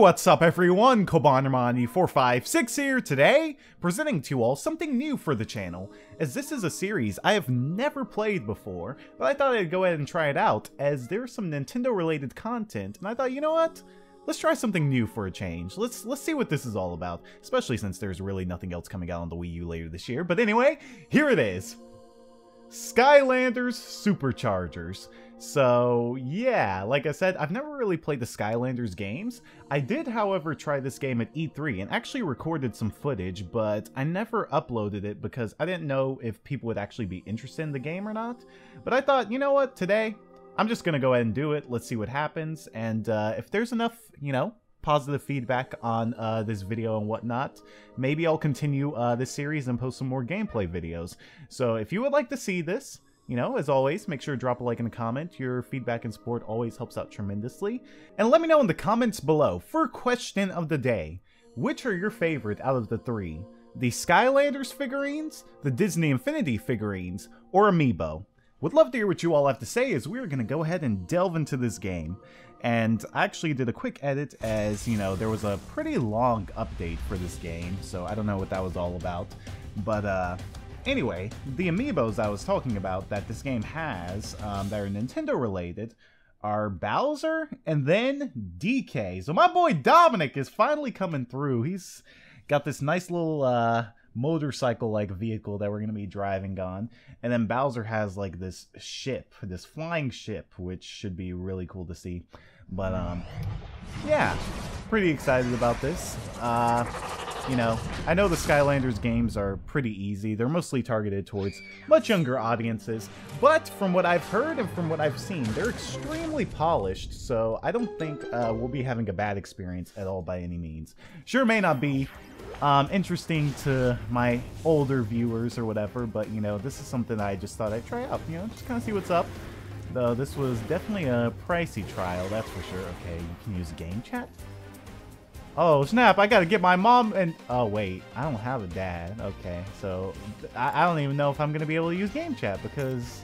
What's up everyone? Cobanermani456 here today, presenting to you all something new for the channel, as this is a series I have never played before, but I thought I'd go ahead and try it out, as there's some Nintendo related content, and I thought, you know what? Let's try something new for a change. Let's let's see what this is all about, especially since there's really nothing else coming out on the Wii U later this year. But anyway, here it is. Skylanders Superchargers. So, yeah, like I said, I've never really played the Skylanders games. I did, however, try this game at E3 and actually recorded some footage, but I never uploaded it because I didn't know if people would actually be interested in the game or not. But I thought, you know what, today, I'm just gonna go ahead and do it. Let's see what happens, and uh, if there's enough, you know, positive feedback on uh, this video and whatnot, maybe I'll continue uh, this series and post some more gameplay videos. So if you would like to see this, you know, as always, make sure to drop a like and a comment. Your feedback and support always helps out tremendously. And let me know in the comments below, for question of the day, which are your favorite out of the three? The Skylanders figurines, the Disney Infinity figurines, or Amiibo? Would love to hear what you all have to say as we're going to go ahead and delve into this game. And I actually did a quick edit as, you know, there was a pretty long update for this game, so I don't know what that was all about. But, uh, Anyway, the amiibos I was talking about that this game has um, that are Nintendo related are Bowser and then DK. So my boy Dominic is finally coming through. He's got this nice little uh, motorcycle-like vehicle that we're going to be driving on. And then Bowser has like this ship, this flying ship, which should be really cool to see. But um, yeah, pretty excited about this. Uh, you know, I know the Skylanders games are pretty easy. They're mostly targeted towards much younger audiences, but from what I've heard and from what I've seen, they're extremely polished, so I don't think uh, we'll be having a bad experience at all by any means. Sure may not be um, interesting to my older viewers or whatever, but, you know, this is something I just thought I'd try out, you know, just kind of see what's up. Though this was definitely a pricey trial, that's for sure. Okay, you can use game chat? Oh, snap, I gotta get my mom and... Oh, wait, I don't have a dad. Okay, so I, I don't even know if I'm gonna be able to use game chat because,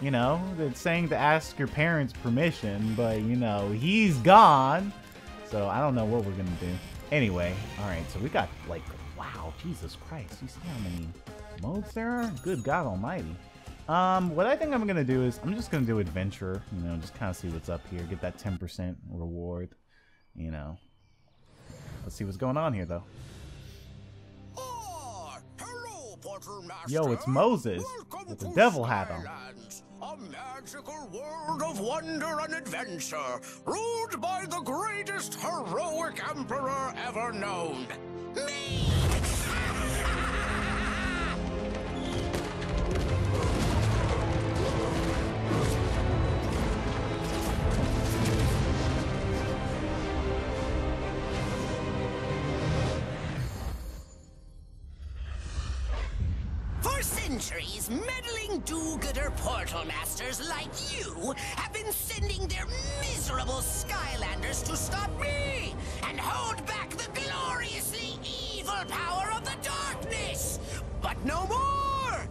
you know, it's saying to ask your parents permission, but, you know, he's gone. So I don't know what we're gonna do. Anyway, alright, so we got, like, wow, Jesus Christ. You see how many modes there are? Good God almighty. Um, what I think I'm gonna do is, I'm just gonna do adventure, you know, just kind of see what's up here, get that 10% reward, you know. Let's see what's going on here, though. Oh, hello, Yo, it's Moses Welcome with the devil hat on. A magical world of wonder and adventure, ruled by the greatest heroic emperor ever known. Me! Portal masters like you have been sending their miserable Skylanders to stop me and hold back the gloriously evil power of the darkness. But no more!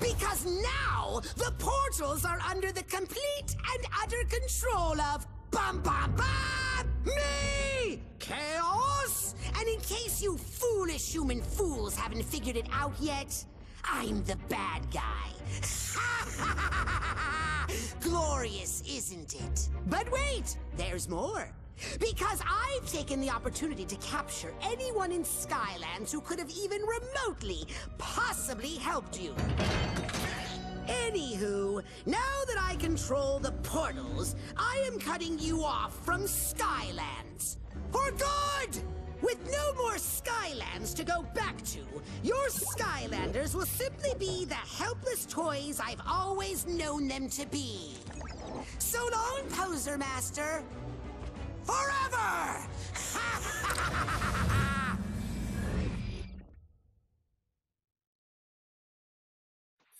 Because now the portals are under the complete and utter control of Bum Bum Bum! Me! Kaos! And in case you foolish human fools haven't figured it out yet, I'm the bad guy. Glorious, isn't it? But wait, there's more. Because I've taken the opportunity to capture anyone in Skylands who could have even remotely, possibly helped you. Anywho, now that I control the portals, I am cutting you off from Skylands. For good! With no more Skylands to go back to, your Skylanders will simply be the helpless toys I've always known them to be. So long, Poser Master. Forever!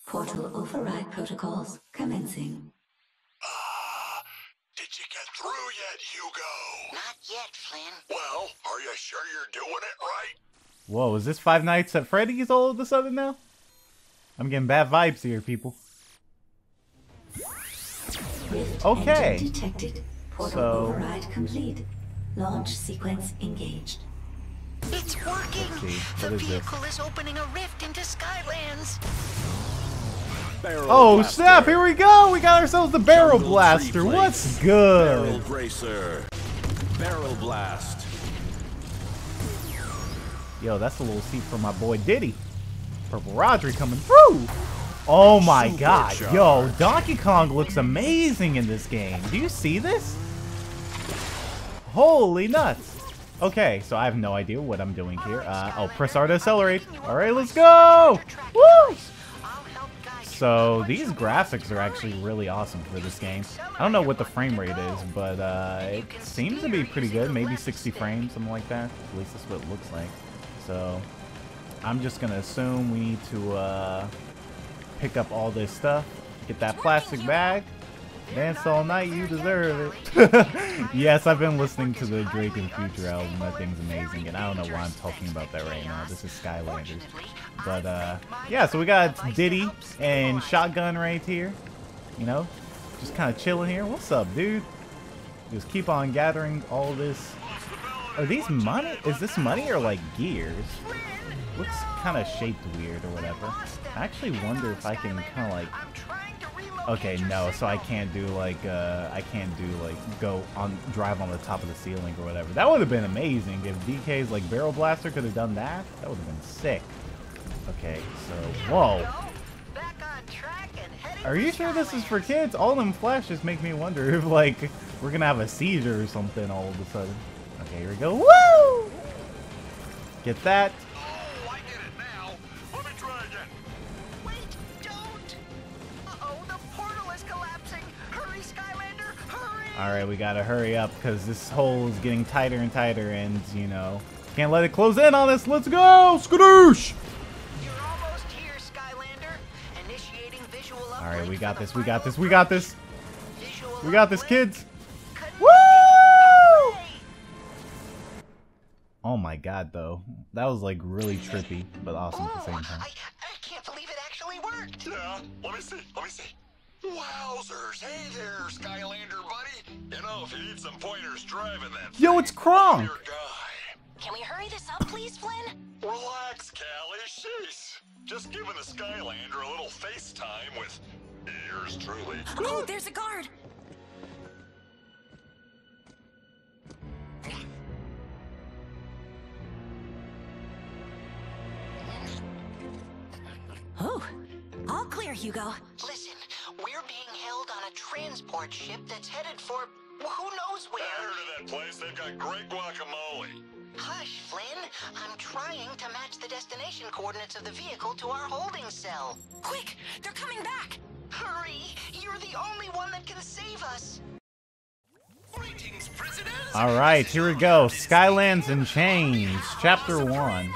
Portal override protocols commencing. Ah! Did you get through yet, Hugo? Not yet, Flynn. Well, are you sure you're doing it right? Whoa, is this Five Nights at Freddy's all of a sudden now? I'm getting bad vibes here, people. Okay. engine detected. Portal So- override complete. Launch sequence engaged. It's working! see. The What is this? vehicle is opening a rift into Skylands. Barrel Oh blaster. snap! Here we go. We got ourselves the barrel Jungle blaster. What's good? Barrel bracer. Barrel blast. Yo, that's a little seat for my boy Diddy. Purple Rodri coming through. Oh my god. Yo, Donkey Kong looks amazing in this game. Do you see this? Holy nuts. Okay, so I have no idea what I'm doing here. Uh, oh, press R to accelerate. Alright, let's go! Woo! So these graphics are actually really awesome for this game. I don't know what the frame rate is, but uh, it seems to be pretty good. Maybe 60 frames, something like that. At least that's what it looks like. So I'm just gonna assume we need to uh, pick up all this stuff, get that plastic bag, dance all night. You deserve it. yes, I've been listening to the Drake and Future album. That thing's amazing, and I don't know why I'm talking about that right now. This is Skylanders. But uh, yeah, so we got Diddy and Shotgun right here. You know, just kind of chilling here. What's up, dude? Just keep on gathering all this. Are these money? Is this money or like gears? Looks kind of shaped weird or whatever. I actually wonder if I can kind of like. Okay, no. So I can't do like uh, I can't do like go on drive on the top of the ceiling or whatever. That would have been amazing if DK's like barrel blaster could have done that. That would have been sick. Okay, so whoa. Are you sure this is for kids? All them flashes make me wonder if like we're gonna have a seizure or something all of a sudden. Okay, here we go. Woo! Get that. Hurry! All right, we gotta hurry up because this hole is getting tighter and tighter, and you know can't let it close in on us. Let's go, skadoosh! You're almost here, Skylander. Initiating visual All right, we got this. We got this. We got this. We got this, kids. Woo! Oh my god, though, that was like really trippy, but awesome at the same Oh, time. I, I can't believe it actually worked. Yeah, let me see. Let me see. Wowzers. Hey there, Skylander buddy. You know, if you need some pointers driving that Yo, thing, it's Kronk. Your guy. Can we hurry this up, please, Flynn? Relax, Cali. Sheesh. Just giving the Skylander a little FaceTime with yours truly. Oh, oh there's a guard. Oh, all clear, Hugo. Listen, we're being held on a transport ship that's headed for who knows where. Better to that place. They've got great guacamole. Hush, Flynn. I'm trying to match the destination coordinates of the vehicle to our holding cell. Quick! They're coming back! Hurry! You're the only one that can save us! Greetings, prisoners! Alright, here we go. Skylands in Chains, Chapter 1.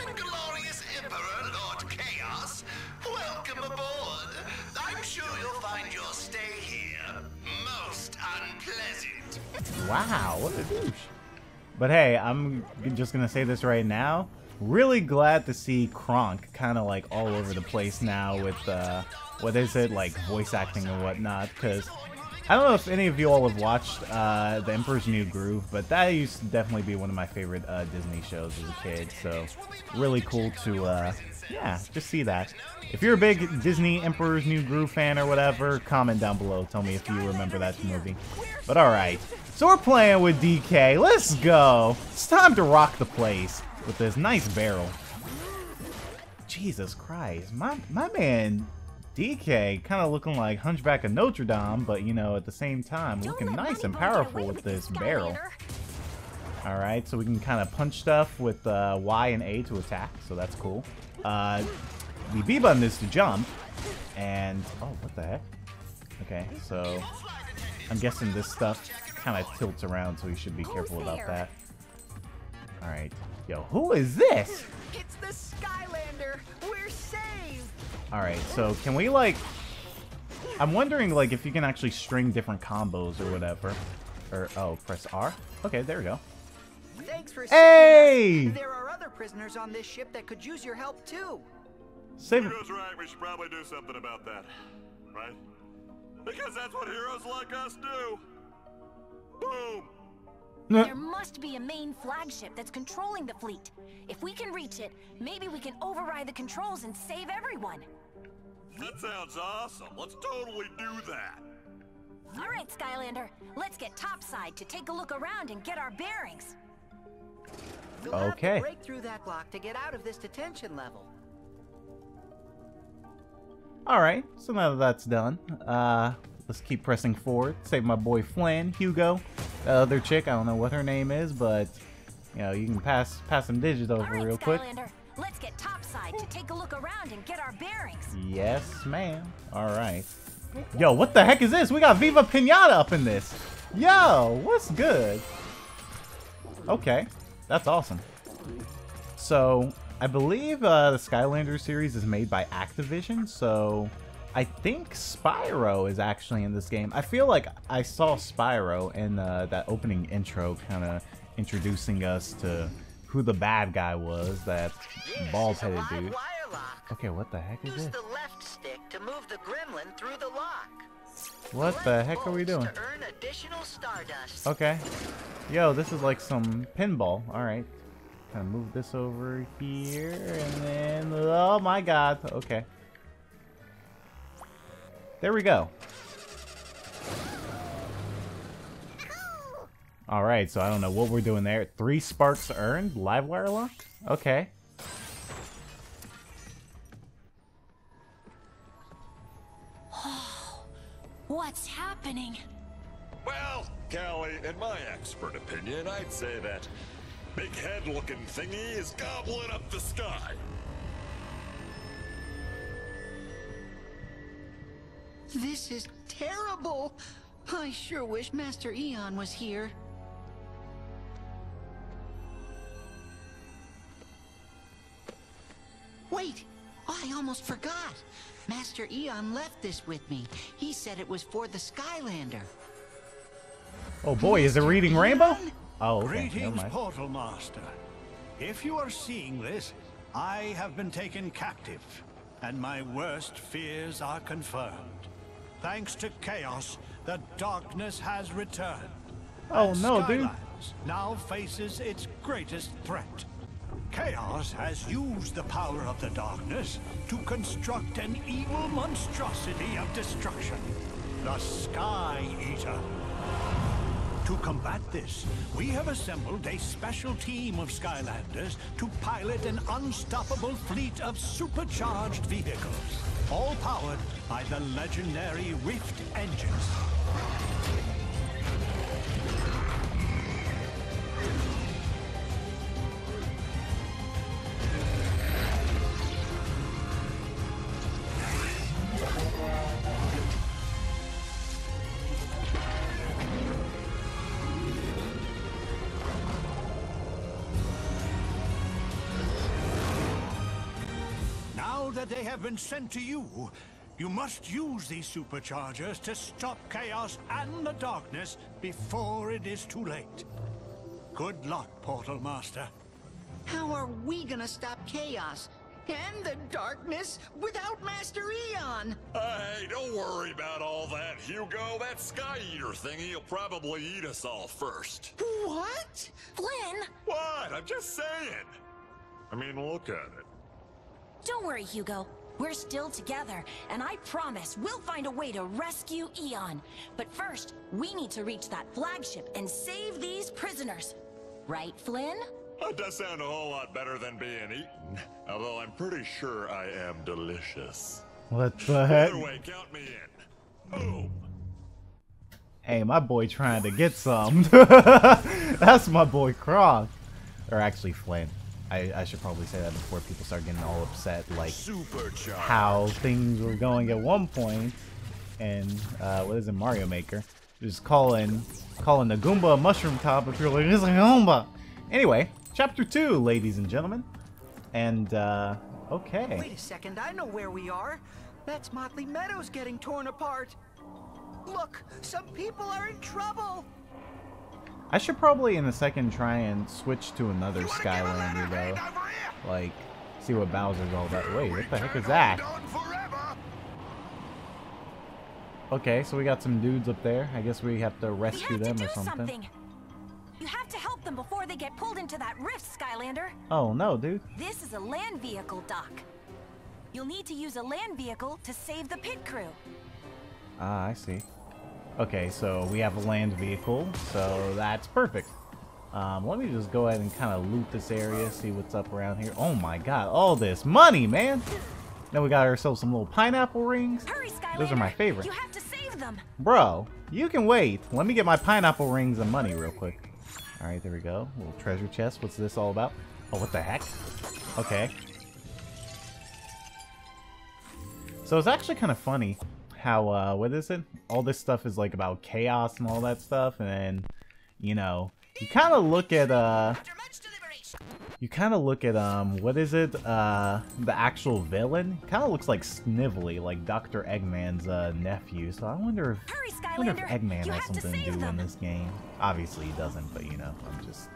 Wow, what a douche. But hey, I'm just gonna say this right now. Really glad to see Kronk kind of like all over the place now with uh, what is it like voice acting and whatnot. Because I don't know if any of you all have watched uh, The Emperor's New Groove, but that used to definitely be one of my favorite uh, Disney shows as a kid. So really cool to uh, yeah, just see that. If you're a big Disney Emperor's New Groove fan or whatever, comment down below. Tell me if you remember that movie. But alright, so we're playing with DK. Let's go. It's time to rock the place with this nice barrel. Jesus Christ. My, my man DK kind of looking like Hunchback of Notre Dame, but you know, at the same time, looking nice and powerful with this barrel. Alright, so we can kind of punch stuff with uh, Y and A to attack, so that's cool. Uh, the B button is to jump, and... Oh, what the heck? Okay, so... I'm guessing this stuff kind of tilts around, so we should be careful about that. Alright. Yo, who is this? It's the Skylander. We're saved. Alright, so can we, like... I'm wondering, like, if you can actually string different combos or whatever. Or, oh, press R? Okay, there we go. Thanks for Hey! saving us. There are other prisoners on this ship that could use your help too. Save it. Heroes right. We should probably do something about that. Right? Because that's what heroes like us do. Boom. There must be a main flagship that's controlling the fleet. If we can reach it, maybe we can override the controls and save everyone. That sounds awesome. Let's totally do that. All right, Skylander, let's get topside to take a look around and get our bearings. You'll have Okay. to break through that block to get out of this detention level. Alright, so now that that's done, uh, let's keep pressing forward. Save my boy Flynn, Hugo, the other chick, I don't know what her name is, but, you know, you can pass pass some digits over All right, real quick. Skylander, let's get topside to take a look around and get our bearings. Yes, ma'am. Alright. Yo, what the heck is this? We got Viva Pinata up in this. Yo, what's good? Okay, that's awesome. So, I believe uh, the Skylander series is made by Activision, so I think Spyro is actually in this game. I feel like I saw Spyro in uh, that opening intro, kind of introducing us to who the bad guy was, that bald-headed This is a live dude. Okay, what the heck is Use this? the left stick to move the gremlin through the lock. What the heck are we doing? To earn additional stardust. Okay. Yo, this is like some pinball. Alright. Kind of move this over here, and then... Oh my god. Okay. There we go. Alright, so I don't know what we're doing there. Three sparks earned? Live wire lock? Okay. Oh, what's happening? Well, Cali, in my expert opinion, I'd say that big head looking thingy is gobbling up the sky. This is terrible. I sure wish Master Eon was here. Wait, I almost forgot. Master Eon left this with me. He said it was for the Skylander. Oh boy, is it reading Rainbow? Oh, okay. Never Greetings, mind. Portal Master. If you are seeing this, I have been taken captive, and my worst fears are confirmed. Thanks to Kaos, the darkness has returned. Oh, no, dude. Skylands now faces its greatest threat. Kaos has used the power of the darkness to construct an evil monstrosity of destruction, the Sky Eater. To combat this, we have assembled a special team of Skylanders to pilot an unstoppable fleet of supercharged vehicles, all powered by the legendary Rift engines. Have been sent to you, you must use these superchargers to stop Kaos and the darkness before it is too late. Good luck, Portal Master. How are we gonna stop Kaos and the darkness without Master Eon? Hey, don't worry about all that, Hugo. That Sky Eater thingy will probably eat us all first. What? Flynn! What? I'm just saying. I mean, look at it. Don't worry, Hugo. We're still together, and I promise we'll find a way to rescue Eon. But first, we need to reach that flagship and save these prisoners. Right, Flynn? That does sound a whole lot better than being eaten. Although I'm pretty sure I am delicious. What the heck? Either way, count me in. Boom. Hey, my boy trying to get some. That's my boy Kronk. Or actually Flynn. I, I should probably say that before people start getting all upset, like how things were going at one point in uh, what is it, Mario Maker? Just calling calling the Goomba a mushroom top if you're like it's a Goomba. Anyway, chapter two, ladies and gentlemen. And uh okay. Wait a second, I know where we are. That's Motley Meadows getting torn apart. Look, some people are in trouble. I should probably in a second try and switch to another Skylander though. Like, see what Bowser's all about. Wait, what the heck is that? Okay, so we got some dudes up there. I guess we have to rescue have them do or something. something. You have to help them before they get pulled into that rift, Skylander. Oh no, dude. This is a land vehicle Doc. You'll need to use a land vehicle to save the pit crew. Ah, I see. Okay, so we have a land vehicle, so that's perfect. Um, let me just go ahead and kind of loot this area, see what's up around here. Oh my god, all this money, man! Then we got ourselves some little pineapple rings. Hurry, Skylander. Those are my favorite. You have to save them. Bro, you can wait. Let me get my pineapple rings and money real quick. Alright, there we go. Little treasure chest. What's this all about? Oh, what the heck? Okay. So it's actually kind of funny how, uh, what is it? All this stuff is like about chaos and all that stuff, and then, you know, you kind of look at, uh, After much deliberation, you kind of look at, um, what is it? Uh, the actual villain? Kind of looks like Snively, like Dr. Eggman's, uh, nephew, so I wonder if, Hurry, I wonder if Eggman has something to do in this game. Obviously he doesn't, but you know, I'm just,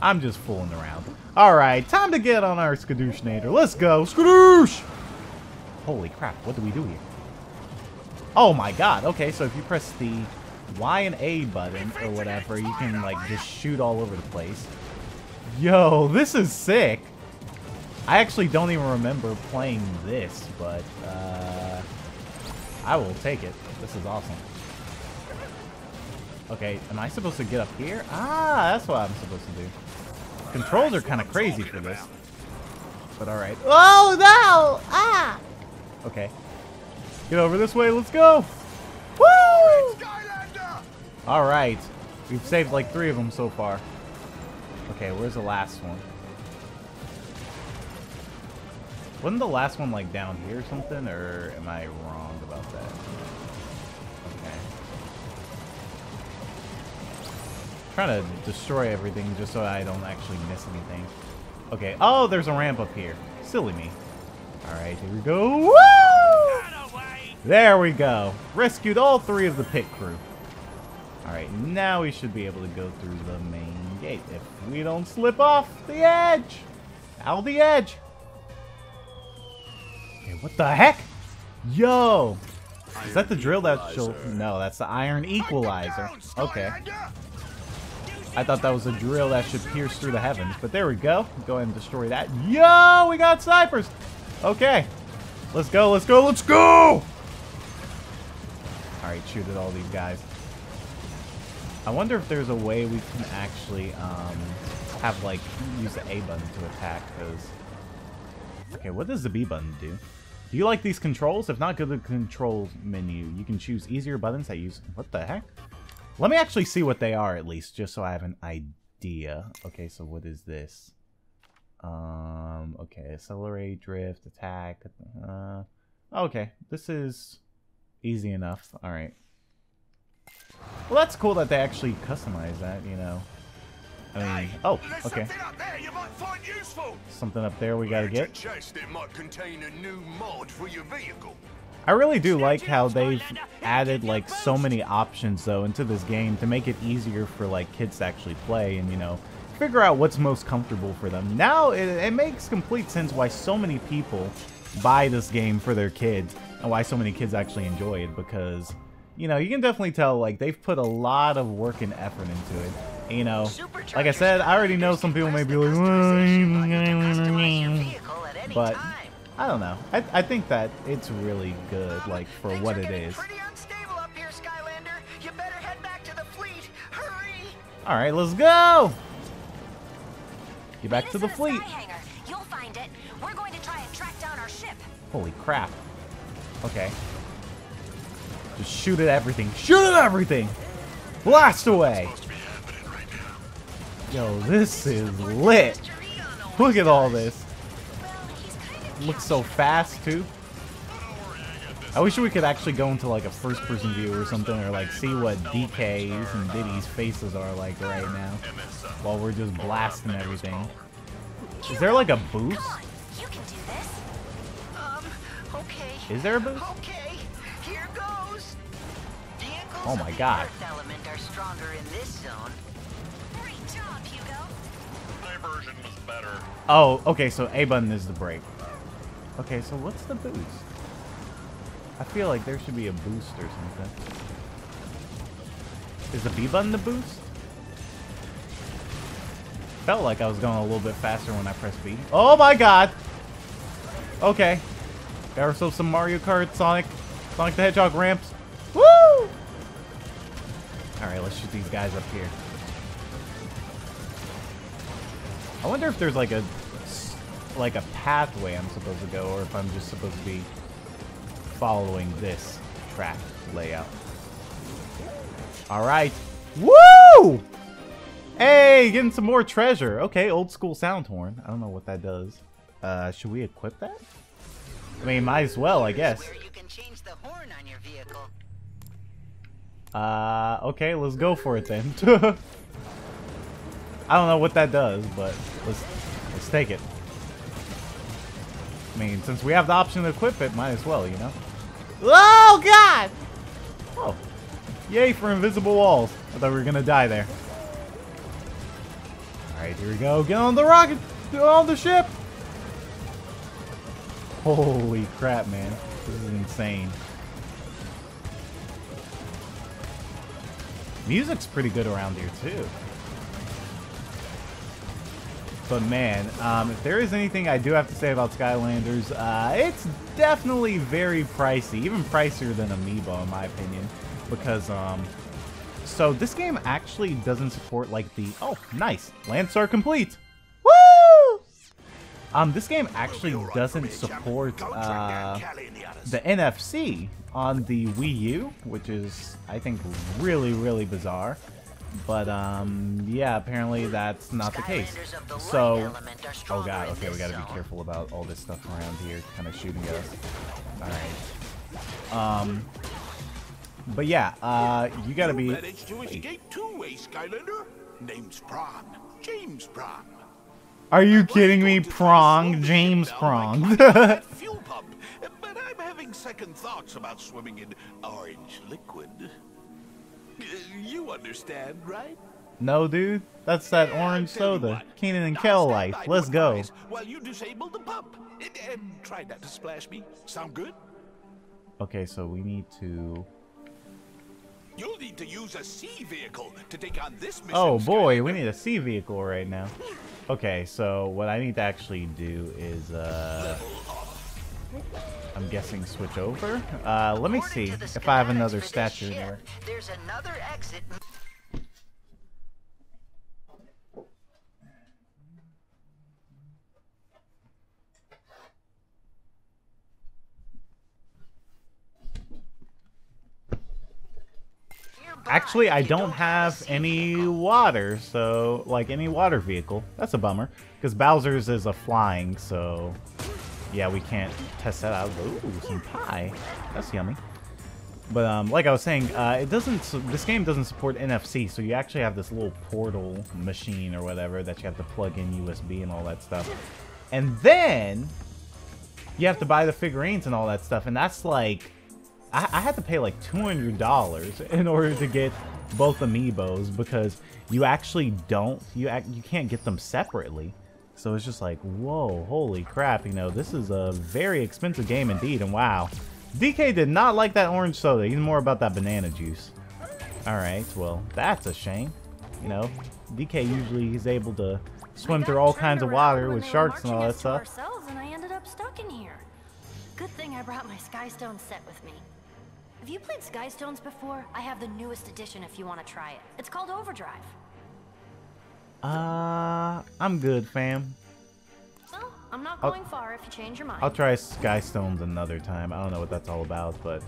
I'm just fooling around. Alright, time to get on our Skadooshnator. Let's go, Skadoosh! Holy crap, what do we do here? Oh my god, okay, so if you press the Y and A button or whatever, you can like just shoot all over the place. Yo, this is sick. I actually don't even remember playing this, but uh, I will take it. This is awesome. Okay, am I supposed to get up here? Ah, that's what I'm supposed to do. Controls are kind of crazy for this. But alright. Oh, no! Ah! Okay. Get over this way, let's go! Woo! Alright. We've saved like three of them so far. Okay, where's the last one? Wasn't the last one like down here or something, or am I wrong about that? Okay. Trying to destroy everything just so I don't actually miss anything. Okay. Oh, there's a ramp up here. Silly me. Alright, here we go. Woo! There we go. Rescued all three of the pit crew. Alright, now we should be able to go through the main gate if we don't slip off the edge. Out the edge. Okay, what the heck? Yo! Is that the drill that she'll... No, that's the iron equalizer. Okay. I thought that was a drill that should pierce through the heavens, but there we go. Go ahead and destroy that. Yo! We got snipers! Okay. Let's go, let's go, let's go! Alright, shoot at all these guys. I wonder if there's a way we can actually um, have, like, use the A button to attack, because... Okay, what does the B button do? Do you like these controls? If not, go to the controls menu. You can choose easier buttons that use... What the heck? Let me actually see what they are, at least, just so I have an idea. Okay, so what is this? Um, okay, accelerate, drift, attack. Uh, okay, this is easy enough. Alright. Well, that's cool that they actually customize that, you know. I mean, oh, okay. something up there you might find useful. Something up there we gotta get. chest it might contain a new mod for your vehicle. I really do like how they've added like so many options though into this game to make it easier for like kids to actually play and you know figure out what's most comfortable for them. Now it, it makes complete sense why so many people buy this game for their kids and why so many kids actually enjoy it because you know you can definitely tell like they've put a lot of work and effort into it. You know, like I said, I already know some people may be like, but I don't know. I, I think that it's really good, like for what it is. Pretty unstable up here, Skylander. You better head back to the fleet. Hurry! All right, let's go. Get back to the fleet. You'll find it. We're going to try and track down our ship. Holy crap. Okay. Just shoot at everything. Shoot at everything. Blast away. Yo, this is lit. Look at all this. Looks so fast too. I wish we could actually go into like a first person view or something or like see what DK's and Diddy's faces are like right now while we're just blasting everything. Is there like a boost? You can do this. Um, okay. Is there a boost? Okay, here goes. Vehicles Oh of my the God. Earth element are stronger in this zone. Great job, Hugo. My version was better. Oh, okay, so A button is the brake. Okay, so what's the boost? I feel like there should be a boost or something. Is the B button the boost? Felt like I was going a little bit faster when I pressed B. Oh my god! Okay. Got ourselves some Mario Kart, Sonic, Sonic the Hedgehog ramps. Woo! Alright, let's shoot these guys up here. I wonder if there's like a like a pathway I'm supposed to go, or if I'm just supposed to be following this track layout. Alright. Woo! Hey, getting some more treasure. Okay, old school sound horn. I don't know what that does. Uh, should we equip that? I mean, might as well, I guess. Where you can change the horn on your vehicle. Uh, okay, let's go for it then. I don't know what that does, but let's let's take it. I mean, since we have the option to equip it, might as well, you know? Oh, God! Oh. Yay for invisible walls. I thought we were gonna die there. Alright, here we go. Get on the rocket! Get on the ship! Holy crap, man. This is insane. Music's pretty good around here, too. But man, um, if there is anything I do have to say about Skylanders, uh, it's definitely very pricey, even pricier than Amiibo in my opinion, because um, so this game actually doesn't support like the oh nice Landstar complete, woo! Um, this game actually doesn't support uh, the NFC on the Wii U, which is I think really really bizarre. But, um, yeah, apparently that's not the case. So, oh god, okay, we gotta be careful about all this stuff around here kind of shooting at us. Alright. Um, but yeah, uh, you gotta be... managed to escape two-way Skylander. Name's Prong. James Prong. Are you kidding me? Prong, James Prong. Fuel pump, but I'm having second thoughts about swimming in orange liquid. You understand, right? no, dude. That's that Yeah, orange soda. what, Keenan and Kel life. Let's go. While you disable the pump, and, and try not to splash me. Sound good? Okay, so we need to... You'll need to use a sea vehicle to take on this mission. Oh boy, we need a sea vehicle right now. Okay, so what I need to actually do is, uh... I'm guessing switch over? Uh, let me see According to the if I have another statue ship, here. There's another exit. Actually, I don't have any water, so, like, any water vehicle. That's a bummer, because Bowser's is a flying, so, yeah, we can't test that out. Ooh, some pie. That's yummy. But, um, like I was saying, uh, it doesn't, this game doesn't support NFC, so you actually have this little portal machine or whatever that you have to plug in USB and all that stuff. And then, you have to buy the figurines and all that stuff, and that's like I, I had to pay like $200 in order to get both amiibos because you actually don't you act you can't get them separately. So it's just like, whoa, holy crap, you know, this is a very expensive game indeed, and wow. DK did not like that orange soda, he's more about that banana juice. Alright, well, that's a shame. You know, DK usually is able to swim through all kinds of water with sharks and all that stuff. And I ended up stuck in here. Good thing I brought my Skystone set with me. Have you played Skystones before? I have the newest edition if you want to try it. It's called Overdrive. Uh, I'm good, fam. Well, I'm not I'll- going far if you change your mind. I'll try Skystones another time. I don't know what that's all about, but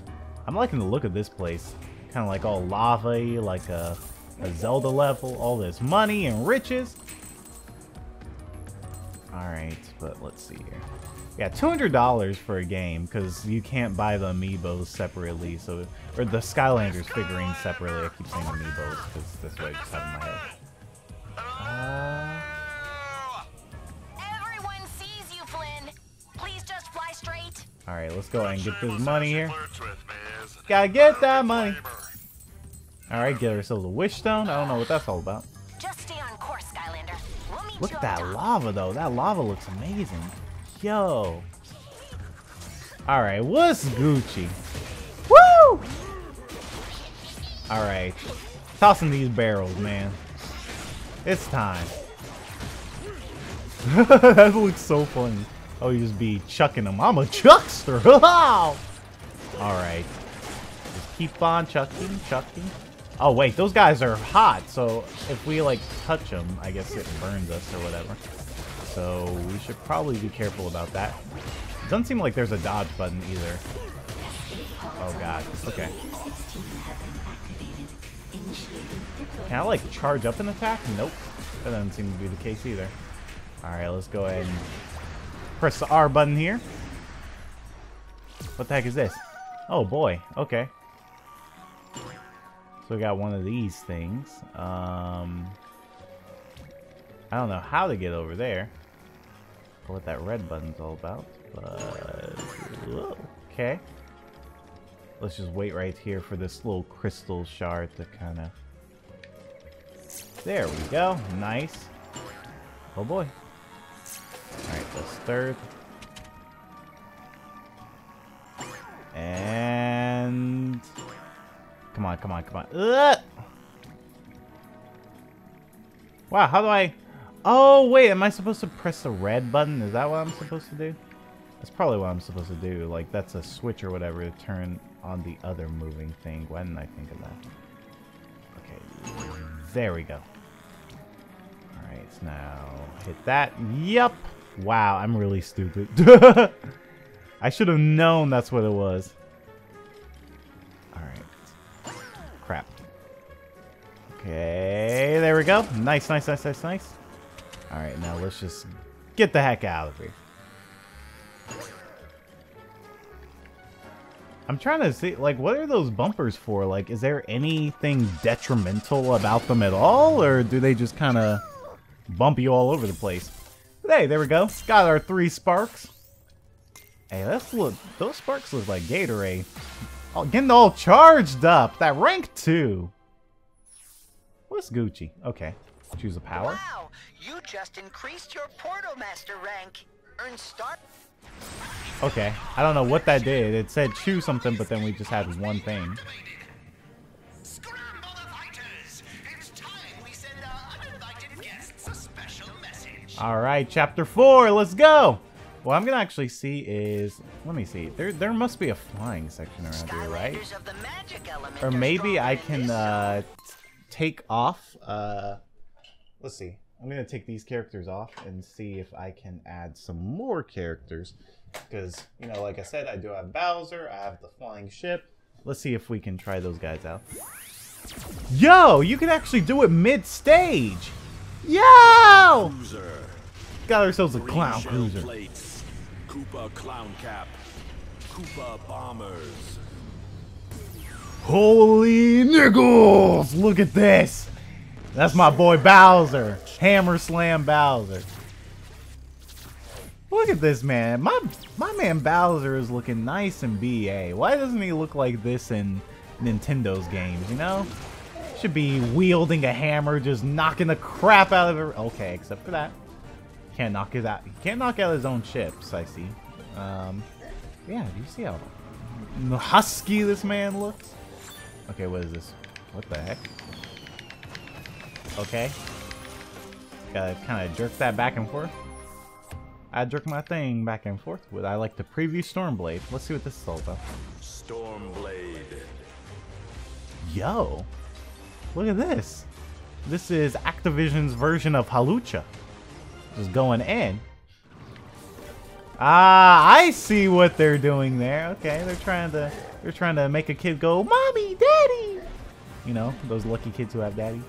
I'm liking the look of this place. Kind of like all lava like a, a Zelda level. All this money and riches. Alright, but let's see here. Yeah, $200 for a game, because you can't buy the amiibos separately, so... Or the Skylanders figurines separately. I keep saying amiibos, because that's what I just have in my head. Alright, let's go ahead and get this money here. Flirts with me, isn't it? Gotta get that money. Alright, get ourselves a wish stone. I don't know what that's all about. Just stay on course, Skylander. We'll Look at that lava, though. That lava looks amazing. Yo. Alright, what's Gucci? Woo! Alright. Tossing these barrels, man. It's time. that looks so funny. Oh, you just be chucking them. I'm a chuckster. Alright. Just keep on chucking, chucking. Oh, wait. Those guys are hot. So if we, like, touch them, I guess it burns us or whatever. So we should probably be careful about that. It doesn't seem like there's a dodge button either. Oh, God. Okay. Can I, like, charge up an attack? Nope. That doesn't seem to be the case either. Alright, let's go ahead and press the R button here. What the heck is this? Oh boy, okay. So we got one of these things. Um, I don't know how to get over there. Or what that red button's all about. But, okay. Let's just wait right here for this little crystal shard to kind of... There we go. Nice. Oh boy. Alright, let's third. And... Come on, come on, come on. Ugh! Wow, how do I... Oh, wait, am I supposed to press the red button? Is that what I'm supposed to do? That's probably what I'm supposed to do. Like, that's a switch or whatever to turn on the other moving thing. Why didn't I think of that? Okay, there we go. Alright, so now hit that. Yep. Wow, I'm really stupid. I should have known that's what it was. Alright. Crap. Okay, there we go. Nice, nice, nice, nice, nice. Alright, now let's just get the heck out of here. I'm trying to see, like, what are those bumpers for? Like, is there anything detrimental about them at all? Or do they just kind of bump you all over the place? Hey, there we go. Got our three sparks. Hey, let's look. Those sparks look like Gatorade. Oh, getting all charged up. That rank two. What's Gucci? Okay. Choose a power. Wow, you just increased your Portal Master rank. Earn star. Okay. I don't know what that did. It said choose something, but then we just had one thing. All right, chapter four. Let's go. What I'm gonna actually see is, let me see. There, there must be a flying section around here, right? Or maybe I can uh, take off. Uh, let's see. I'm gonna take these characters off and see if I can add some more characters. Because you know, like I said, I do have Bowser. I have the flying ship. Let's see if we can try those guys out. Yo, you can actually do it mid-stage. Yo! Got ourselves a clown cruiser. Plates, Koopa clown cap, Koopa bombers. Holy niggles! Look at this. That's my boy Bowser. Hammer Slam Bowser. Look at this man. My my man Bowser is looking nice in BA. Why doesn't he look like this in Nintendo's games, you know? Should be wielding a hammer, just knocking the crap out of it. Okay, except for that. Can't knock his out. He can't knock out his own ships, I see. Um, yeah, do you see how husky this man looks? Okay, what is this? What the heck? Okay. Gotta kind of jerk that back and forth. I jerk my thing back and forth with. I like to preview Stormblade. Let's see what this is all about. Stormblade. Yo. Look at this. This is Activision's version of Halucha. Just going in. Ah, I see what they're doing there. Okay, they're trying to they're trying to make a kid go, "Mommy, Daddy." You know, those lucky kids who have daddy.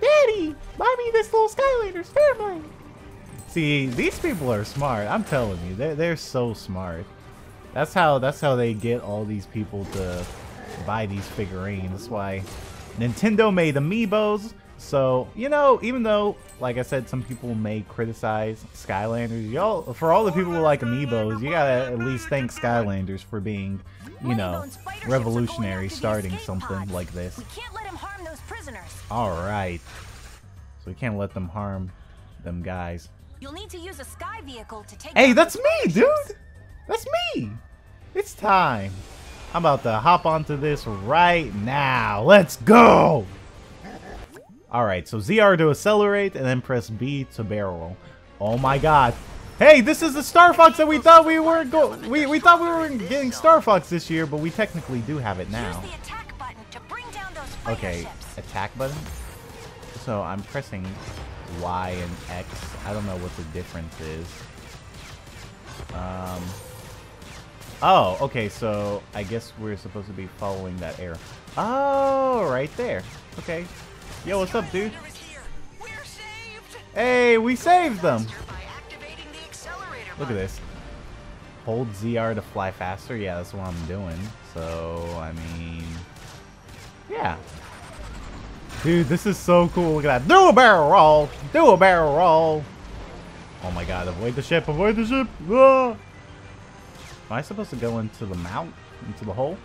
Daddy, buy me this little Skylanders family. See, these people are smart. I'm telling you, they're they're so smart. That's how that's how they get all these people to buy these figurines. That's why Nintendo made amiibos. So, you know, even though, like I said, some people may criticize Skylanders, y'all, for all the people who like amiibos, you gotta at least thank Skylanders for being, you know, revolutionary, starting something like this. We can't let him harm those prisoners. Alright. So we can't let them harm them guys. You'll need to use a sky vehicle to take Hey, that's me, dude! That's me! It's time. I'm about to hop onto this right now. Let's go! Alright, so ZR to accelerate and then press B to barrel. Oh my god. Hey, this is the Star Fox that we thought we were go we, we thought we were getting Star Fox this year, but we technically do have it now. Okay, attack button? So I'm pressing Y and X. I don't know what the difference is. Um Oh, okay, so I guess we're supposed to be following that arrow. Oh, right there. Okay. Yo, what's up, dude? Hey, we saved them! Look at this. Hold ZR to fly faster? Yeah, that's what I'm doing. So, I mean... Yeah. Dude, this is so cool. Look at that. Do a barrel roll! Do a barrel roll! Oh my god, avoid the ship! Avoid the ship! Ah! Am I supposed to go into the mount? Into the hole?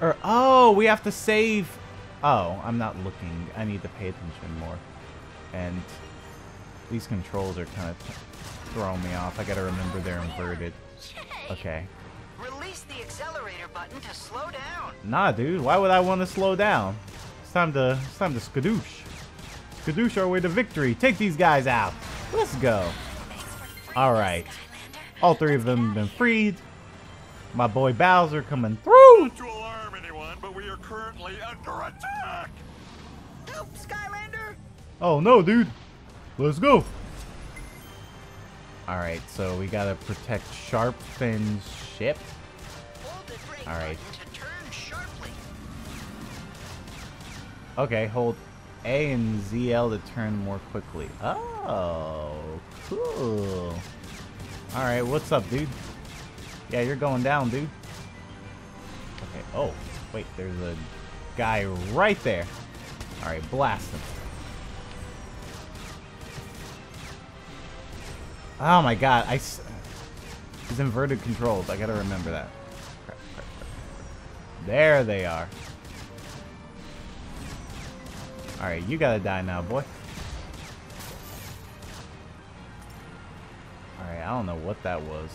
Or, oh, we have to save... Oh, I'm not looking. I need to pay attention more. And these controls are kind of throwing me off. I gotta remember they're inverted. Okay. Release the accelerator button to slow down. Nah, dude. Why would I want to slow down? It's time to it's time to skadoosh. Skadoosh our way to victory. Take these guys out. Let's go. All right. All three of them have been freed. My boy Bowser coming through. Not to alarm anyone, but we are currently under attack. Help, Skylander! Oh no, dude. Let's go. All right, so we gotta protect Sharpfin's ship. All right. Okay, hold A and ZL to turn more quickly. Oh, cool. All right, what's up, dude? Yeah, you're going down, dude. Okay. Oh, wait, there's a guy right there. All right, blast him. Oh my god, I. S These inverted controls. I gotta remember that. There they are. Alright, you gotta die now, boy. Alright, I don't know what that was.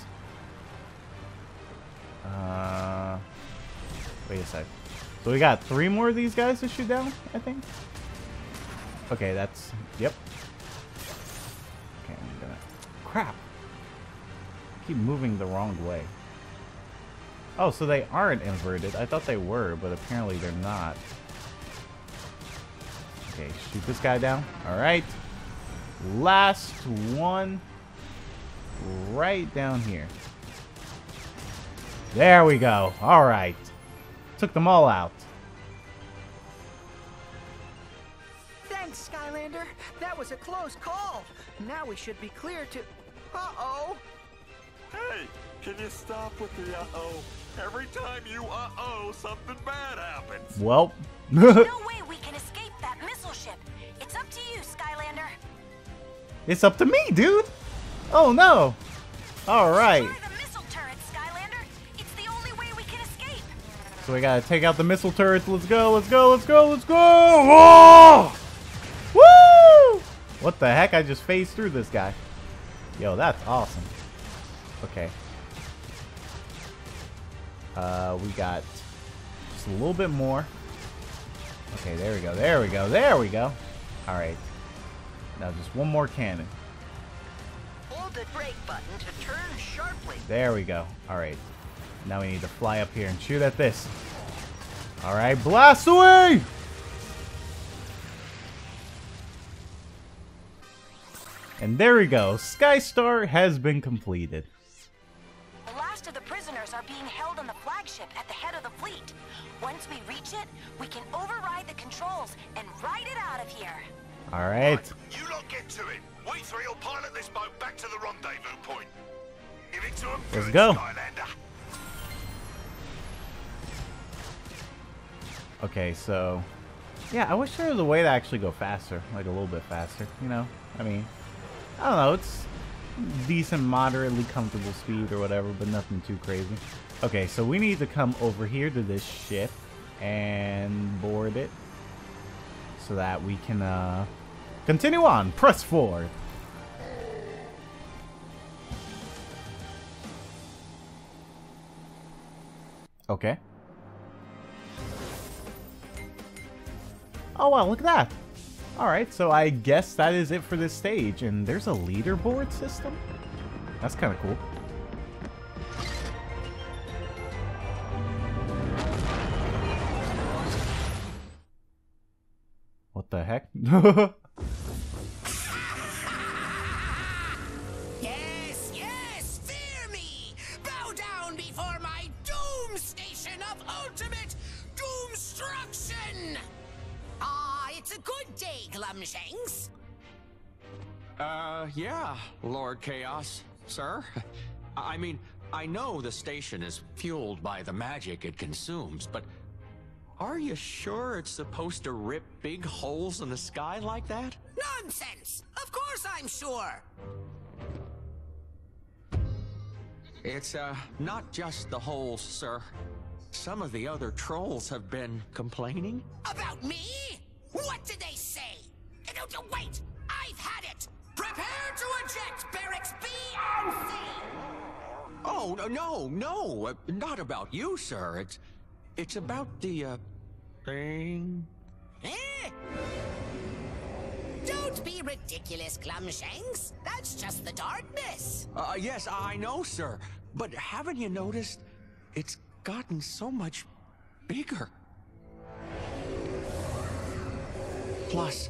Uh, wait a sec. So we got three more of these guys to shoot down, I think? Okay, that's... Yep. Okay, I'm gonna... Crap! I keep moving the wrong way. Oh, so they aren't inverted. I thought they were, but apparently they're not. Okay, shoot this guy down. Alright. Last one. Right down here. There we go. Alright. Took them all out. Thanks, Skylander. That was a close call. Now we should be clear to... Uh-oh. Hey, can you stop with the uh-oh? Every time you uh-oh, something bad happens. Well. There's no way we can escape that missile ship. It's up to you, Skylander. It's up to me, dude. Oh no. All right. So we gotta take out the missile turrets. Let's go, let's go, let's go, let's go! Whoa! Woo! What the heck? I just phased through this guy. Yo, that's awesome. Okay. Uh, we got just a little bit more. Okay, there we go, there we go, there we go. Alright. Now just one more cannon. Hold the brake button to turn sharply. There we go. Alright. Now we need to fly up here and shoot at this. Alright, blast away! And there we go. Skystar has been completed. The last of the prisoners are being held on the flagship at the head of the fleet. Once we reach it, we can override the controls and ride it out of here. Alright. You lot get to it. We three will pilot this boat back to the rendezvous point. Give it to them Let's good, go. Skylander. Okay, so... Yeah, I wish there was a way to actually go faster. Like, a little bit faster, you know? I mean, I don't know, it's decent, moderately comfortable speed or whatever, but nothing too crazy. Okay, so we need to come over here to this ship and board it so that we can uh, continue on. Press forward. Okay. Oh wow, look at that. Alright, so I guess that is it for this stage. And there's a leaderboard system? That's kind of cool. What the heck? Kaos, sir. I mean, I know the station is fueled by the magic it consumes, but are you sure it's supposed to rip big holes in the sky like that? Nonsense! Of course I'm sure! It's, uh, not just the holes, sir. Some of the other trolls have been complaining. About me? What did they say? No, no, wait! I've had it! Prepare to eject barracks B and C! Oh, no, no, no, uh, not about you, sir. It's, it's about the, uh, thing. Eh? Don't be ridiculous, Glumshanks. That's just the darkness. Uh, yes, I know, sir. But haven't you noticed? It's gotten so much bigger. Plus,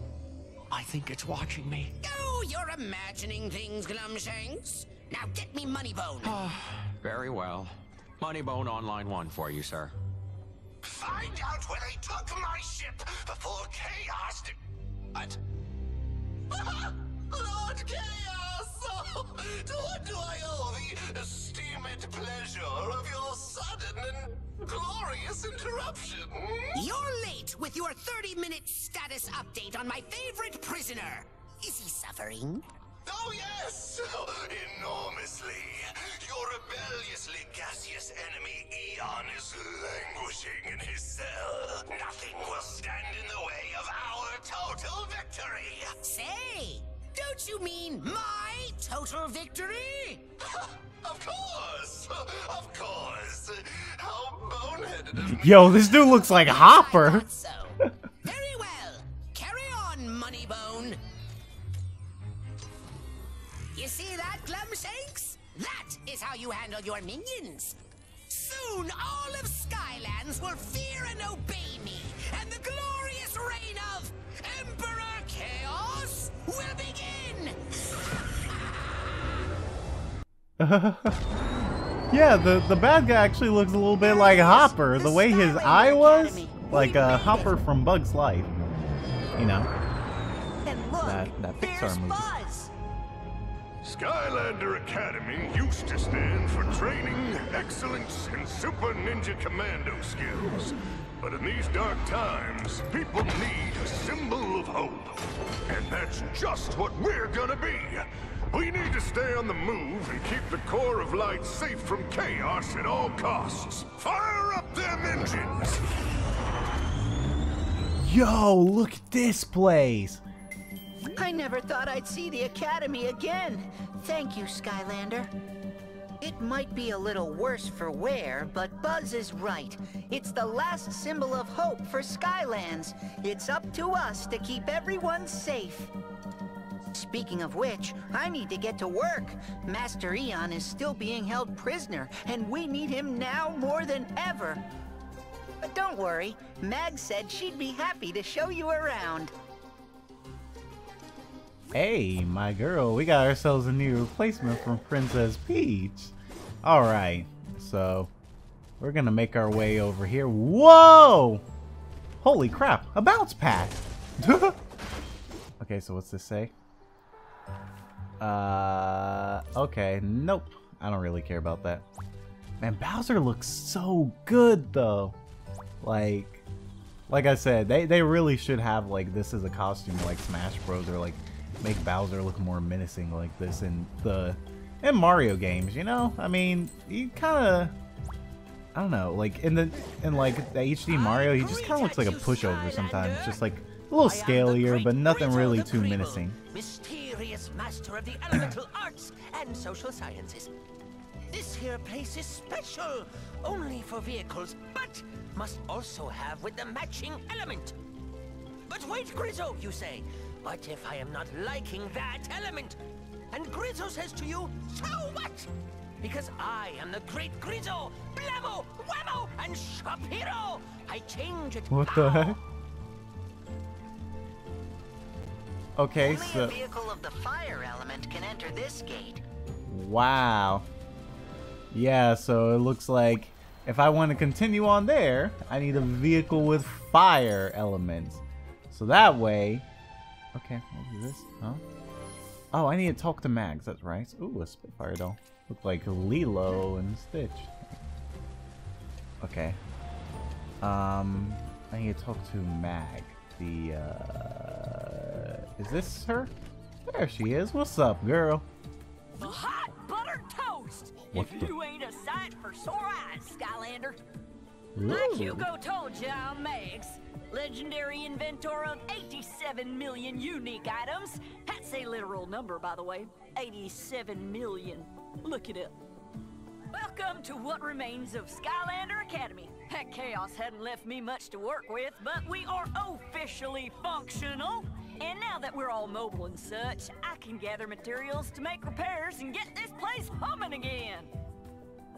I think it's watching me. Oh, you're imagining things, Glumshanks. Now get me Moneybone. Ah, very well. Moneybone Online 1 for you, sir. Find out where they took my ship before Kaos did... What? Lord Kaos! Oh, to what do I owe the esteemed pleasure of your sudden and glorious interruption? You're late with your 30-minute status update on my favorite prisoner. Is he suffering? Oh, yes! Enormously. Your rebelliously gaseous enemy, Eon, is languishing in his cell. Nothing will stand in the way of our total victory! Say, don't you mean my total victory? Of course! Of course! How boneheaded of Yo, this dude looks like Hopper. So, how you handle your minions. Soon all of Skylands will fear and obey me, and the glorious reign of Emperor Kaos will begin! yeah, the, the bad guy actually looks a little bit like Hopper. The way his eye was, like uh, Hopper from Bug's Life. You know, And look, that, that Pixar movie. Skylander Academy used to stand for training, excellence, and super ninja commando skills. But in these dark times, people need a symbol of hope. And that's just what we're gonna be. We need to stay on the move and keep the core of light safe from Kaos at all costs. Fire up them engines! Yo, look at this place. I never thought I'd see the Academy again. Thank you, Skylander. It might be a little worse for wear, but Buzz is right. It's the last symbol of hope for Skylands. It's up to us to keep everyone safe. Speaking of which, I need to get to work. Master Eon is still being held prisoner, and we need him now more than ever. But don't worry, Mag said she'd be happy to show you around. Hey, my girl, we got ourselves a new replacement from Princess Peach. Alright, so we're gonna make our way over here. Whoa! Holy crap, a bounce pad! okay, so what's this say? Uh, okay, nope. I don't really care about that. Man, Bowser looks so good, though. Like, like I said, they, they really should have, like, this as a costume like Smash Bros. or, like, make Bowser look more menacing like this in the in Mario games, you know? I mean, you kind of I don't know, like in the in like the HD Mario, he just kind of looks like a pushover sometimes, just like a little scalier, but nothing really too menacing. Mysterious master of the elemental arts and social sciences. This here place is special, only for vehicles, but must also have with the matching element. But wait, Grizzo, you say. What if I am not liking that element? And Grizzo says to you, so what? Because I am the great Grizzo, Blammo, Whammo, and Shapiro. I change it. What the heck? Okay, Only so a vehicle of the fire element can enter this gate. wow. Yeah, so it looks like if I want to continue on there, I need a vehicle with fire elements. So that way, okay, what is this? Huh? Oh, I need to talk to Mags. That's right. Ooh, a Spitfire doll. Look like Lilo and Stitch. Okay. Um, I need to talk to Mag. The uh, is this her? There she is. What's up, girl? The hot buttered toast! What if the- you ain't a sight for sore eyes, Skylander. Like Hugo told you, I'm Mags, legendary inventor of 87 million unique items. That's a literal number, by the way. 87 million. Look it up. Welcome to what remains of Skylander Academy. Heck, Kaos hadn't left me much to work with, but we are officially functional. And now that we're all mobile and such, I can gather materials to make repairs and get this place humming again.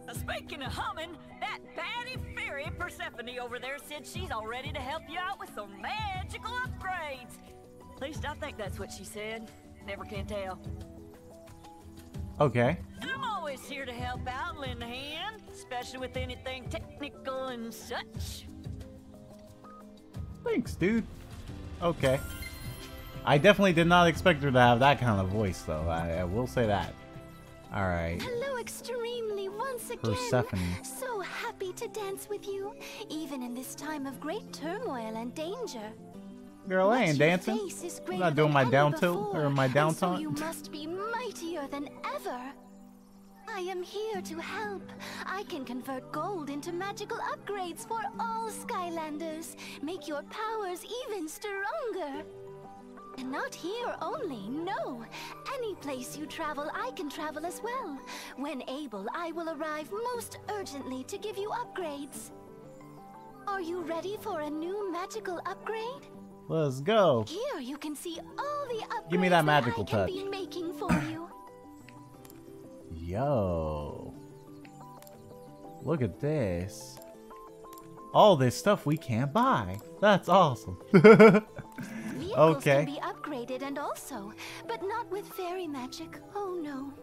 Uh, Speaking of humming, that batty fairy Persephone over there said she's all ready to help you out with some magical upgrades. At least I think that's what she said. Never can tell. Okay. I'm always here to help out, lend a hand, especially with anything technical and such. Thanks, dude. Okay. I definitely did not expect her to have that kind of voice, though. I, I will say that. All right. Hello, extremely, once again. Persephone. So happy to dance with you, even in this time of great turmoil and danger. Girl, I ain't dancing. I'm not doing my down tilt or my down so you must be mightier than ever. I am here to help. I can convert gold into magical upgrades for all Skylanders. Make your powers even stronger. Not here only, no. Any place you travel, I can travel as well. When able, I will arrive most urgently to give you upgrades. Are you ready for a new magical upgrade? Let's go. Here you can see all the upgrades Give me that magical I can touch. be making for you. Yo. Look at this. All this stuff we can't buy. That's awesome. Vehicles okay. can be upgraded and also, but not with fairy magic. Oh no.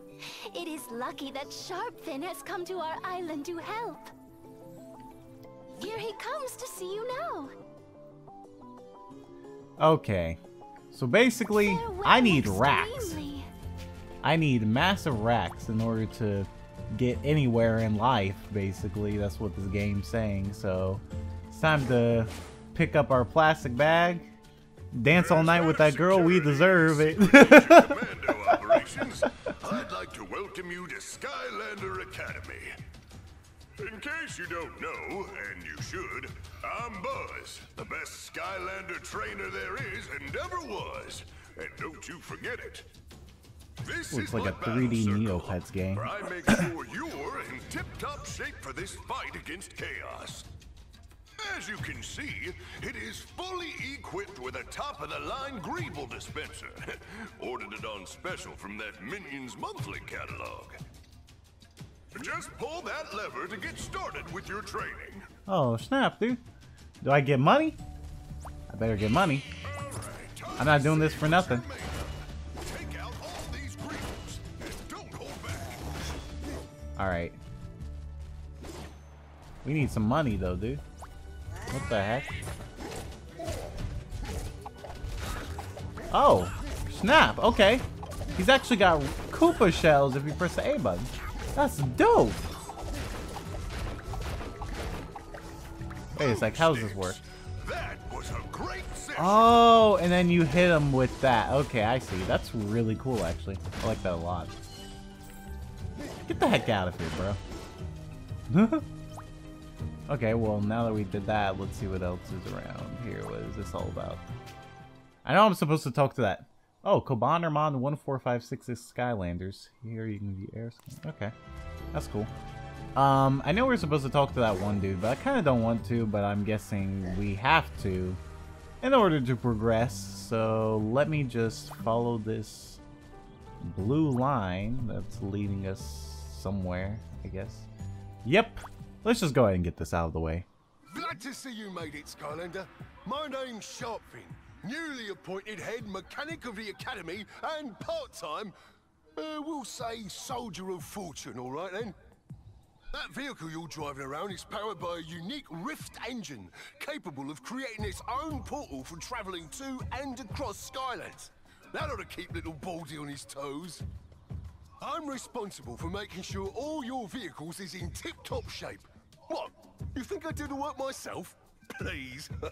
It is lucky that Sharpfin has come to our island to help. Here he comes to see you now. Okay. So basically, I need racks. I need massive racks in order to get anywhere in life, basically. That's what this game's saying. So it's time to pick up our plastic bag, dance all night with that girl. We deserve it. I'd like to welcome you to Skylander Academy. In case you don't know, and you should, I'm Buzz, the best Skylander trainer there is and ever was. And don't you forget it. This Looks is like a 3D circle, Neopets game. I make sure you're in tip-top shape for this fight against Kaos. As you can see, it is fully equipped with a top-of-the-line Greeble dispenser. Ordered it on special from that Minions Monthly catalog. Just pull that lever to get started with your training. Oh, snap, dude. Do I get money? I better get money. I'm not doing this for nothing. Take out all these Greebles and don't hold back. Alright. We need some money, though, dude. What the heck? Oh, snap. Okay. He's actually got Koopa shells if you press the A button. That's dope. Wait a sec. How does this work? Oh, and then you hit him with that. Okay, I see. That's really cool, actually. I like that a lot. Get the heck out of here, bro. okay, well, now that we did that, let's see what else is around here. What is this all about? I know I'm supposed to talk to that. Oh, Kobanermon 14566 Skylanders. Here you can be air. Okay, that's cool. Um, I know we're supposed to talk to that one dude, but I kind of don't want to, but I'm guessing we have to in order to progress. So let me just follow this blue line that's leading us somewhere, I guess. Yep. Let's just go ahead and get this out of the way. Glad to see you made it, Skylander. My name's Sharpfin, newly appointed head mechanic of the Academy and part-time, uh, we'll say soldier of fortune, all right then? That vehicle you're driving around is powered by a unique Rift engine, capable of creating its own portal for travelling to and across Skylands. That ought to keep little Baldy on his toes. I'm responsible for making sure all your vehicles is in tip-top shape. What? You think I do the work myself? Please.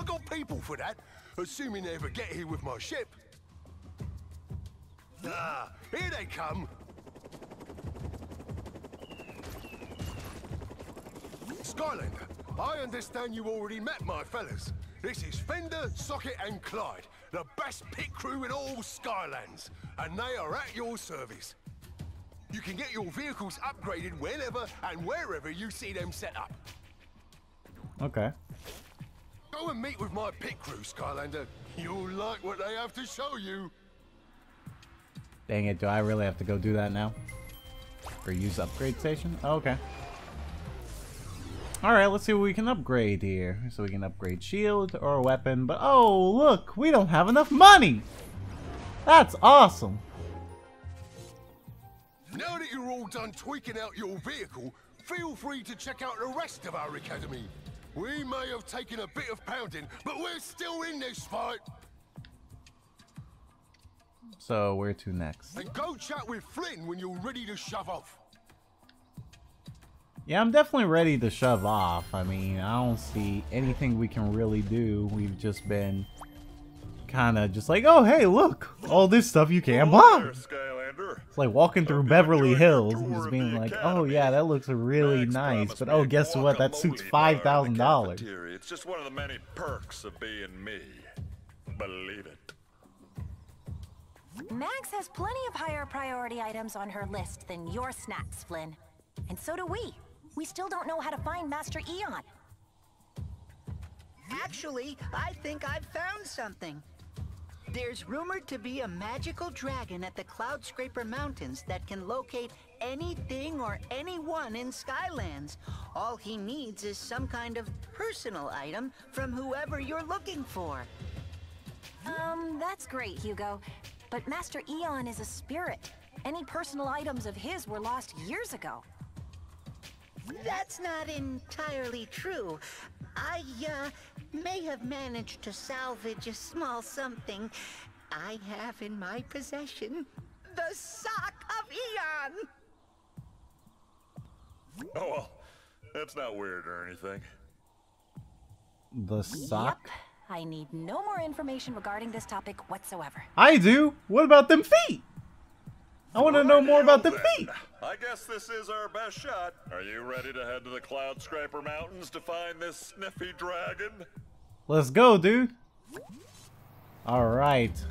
I got people for that, assuming they ever get here with my ship. Ah, here they come. Skylander, I understand you already met my fellas. This is Fender, Socket and Clyde, the best pit crew in all Skylands, and they are at your service. You can get your vehicles upgraded whenever and wherever you see them set up. Okay. Go and meet with my pit crew, Skylander. You'll like what they have to show you. Dang it, do I really have to go do that now? Or use upgrade station? Oh, okay. Alright, let's see what we can upgrade here. So we can upgrade shield or weapon, but oh look, we don't have enough money! That's awesome! Now that you're all done tweaking out your vehicle, feel free to check out the rest of our academy. We may have taken a bit of pounding, but we're still in this fight. So where to next? And go chat with Flynn when you're ready to shove off. Yeah, I'm definitely ready to shove off. I mean, I don't see anything we can really do. We've just been kind of just like, oh, hey, look, all this stuff you can't buy. It's like walking through Beverly Hills and just being like, oh, yeah, that looks really nice. But oh, guess what? That suit's $5,000. It's just one of the many perks of being me. Believe it. Mags has plenty of higher priority items on her list than your snacks, Flynn. And so do we. We still don't know how to find Master Eon. Actually, I think I've found something. There's rumored to be a magical dragon at the Cloud Scraper Mountains that can locate anything or anyone in Skylands. All he needs is some kind of personal item from whoever you're looking for. Um, that's great, Hugo. But Master Eon is a spirit. Any personal items of his were lost years ago. That's not entirely true. I, uh, may have managed to salvage a small something I have in my possession. The Sock of Eon! Oh well, that's not weird or anything. The sock? Yep. I need no more information regarding this topic whatsoever. I do. What about them feet? I want to know more about the feet. I guess this is our best shot. Are you ready to head to the Cloud Scraper Mountains to find this sniffy dragon? Let's go, dude. Alright.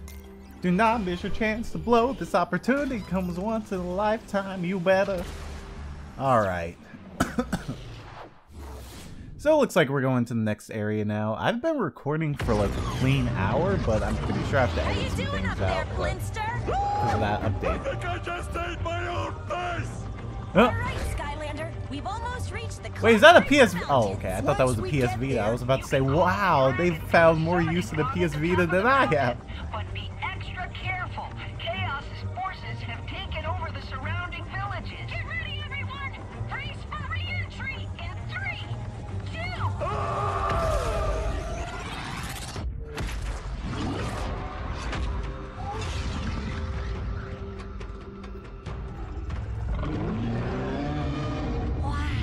Do not miss your chance to blow. This opportunity comes once in a lifetime. You better. Alright. so it looks like we're going to the next area now. I've been recording for like a clean hour, but I'm pretty sure I have to edit some things out. Because of that update. I think I just ate my own face! Oh. Huh? Alright, Skylander. We've almost reached the Wait, is that a PS? Oh, okay. I thought that was a PS Vita. I was about to say, wow, they've found more use of the PS Vita than I have.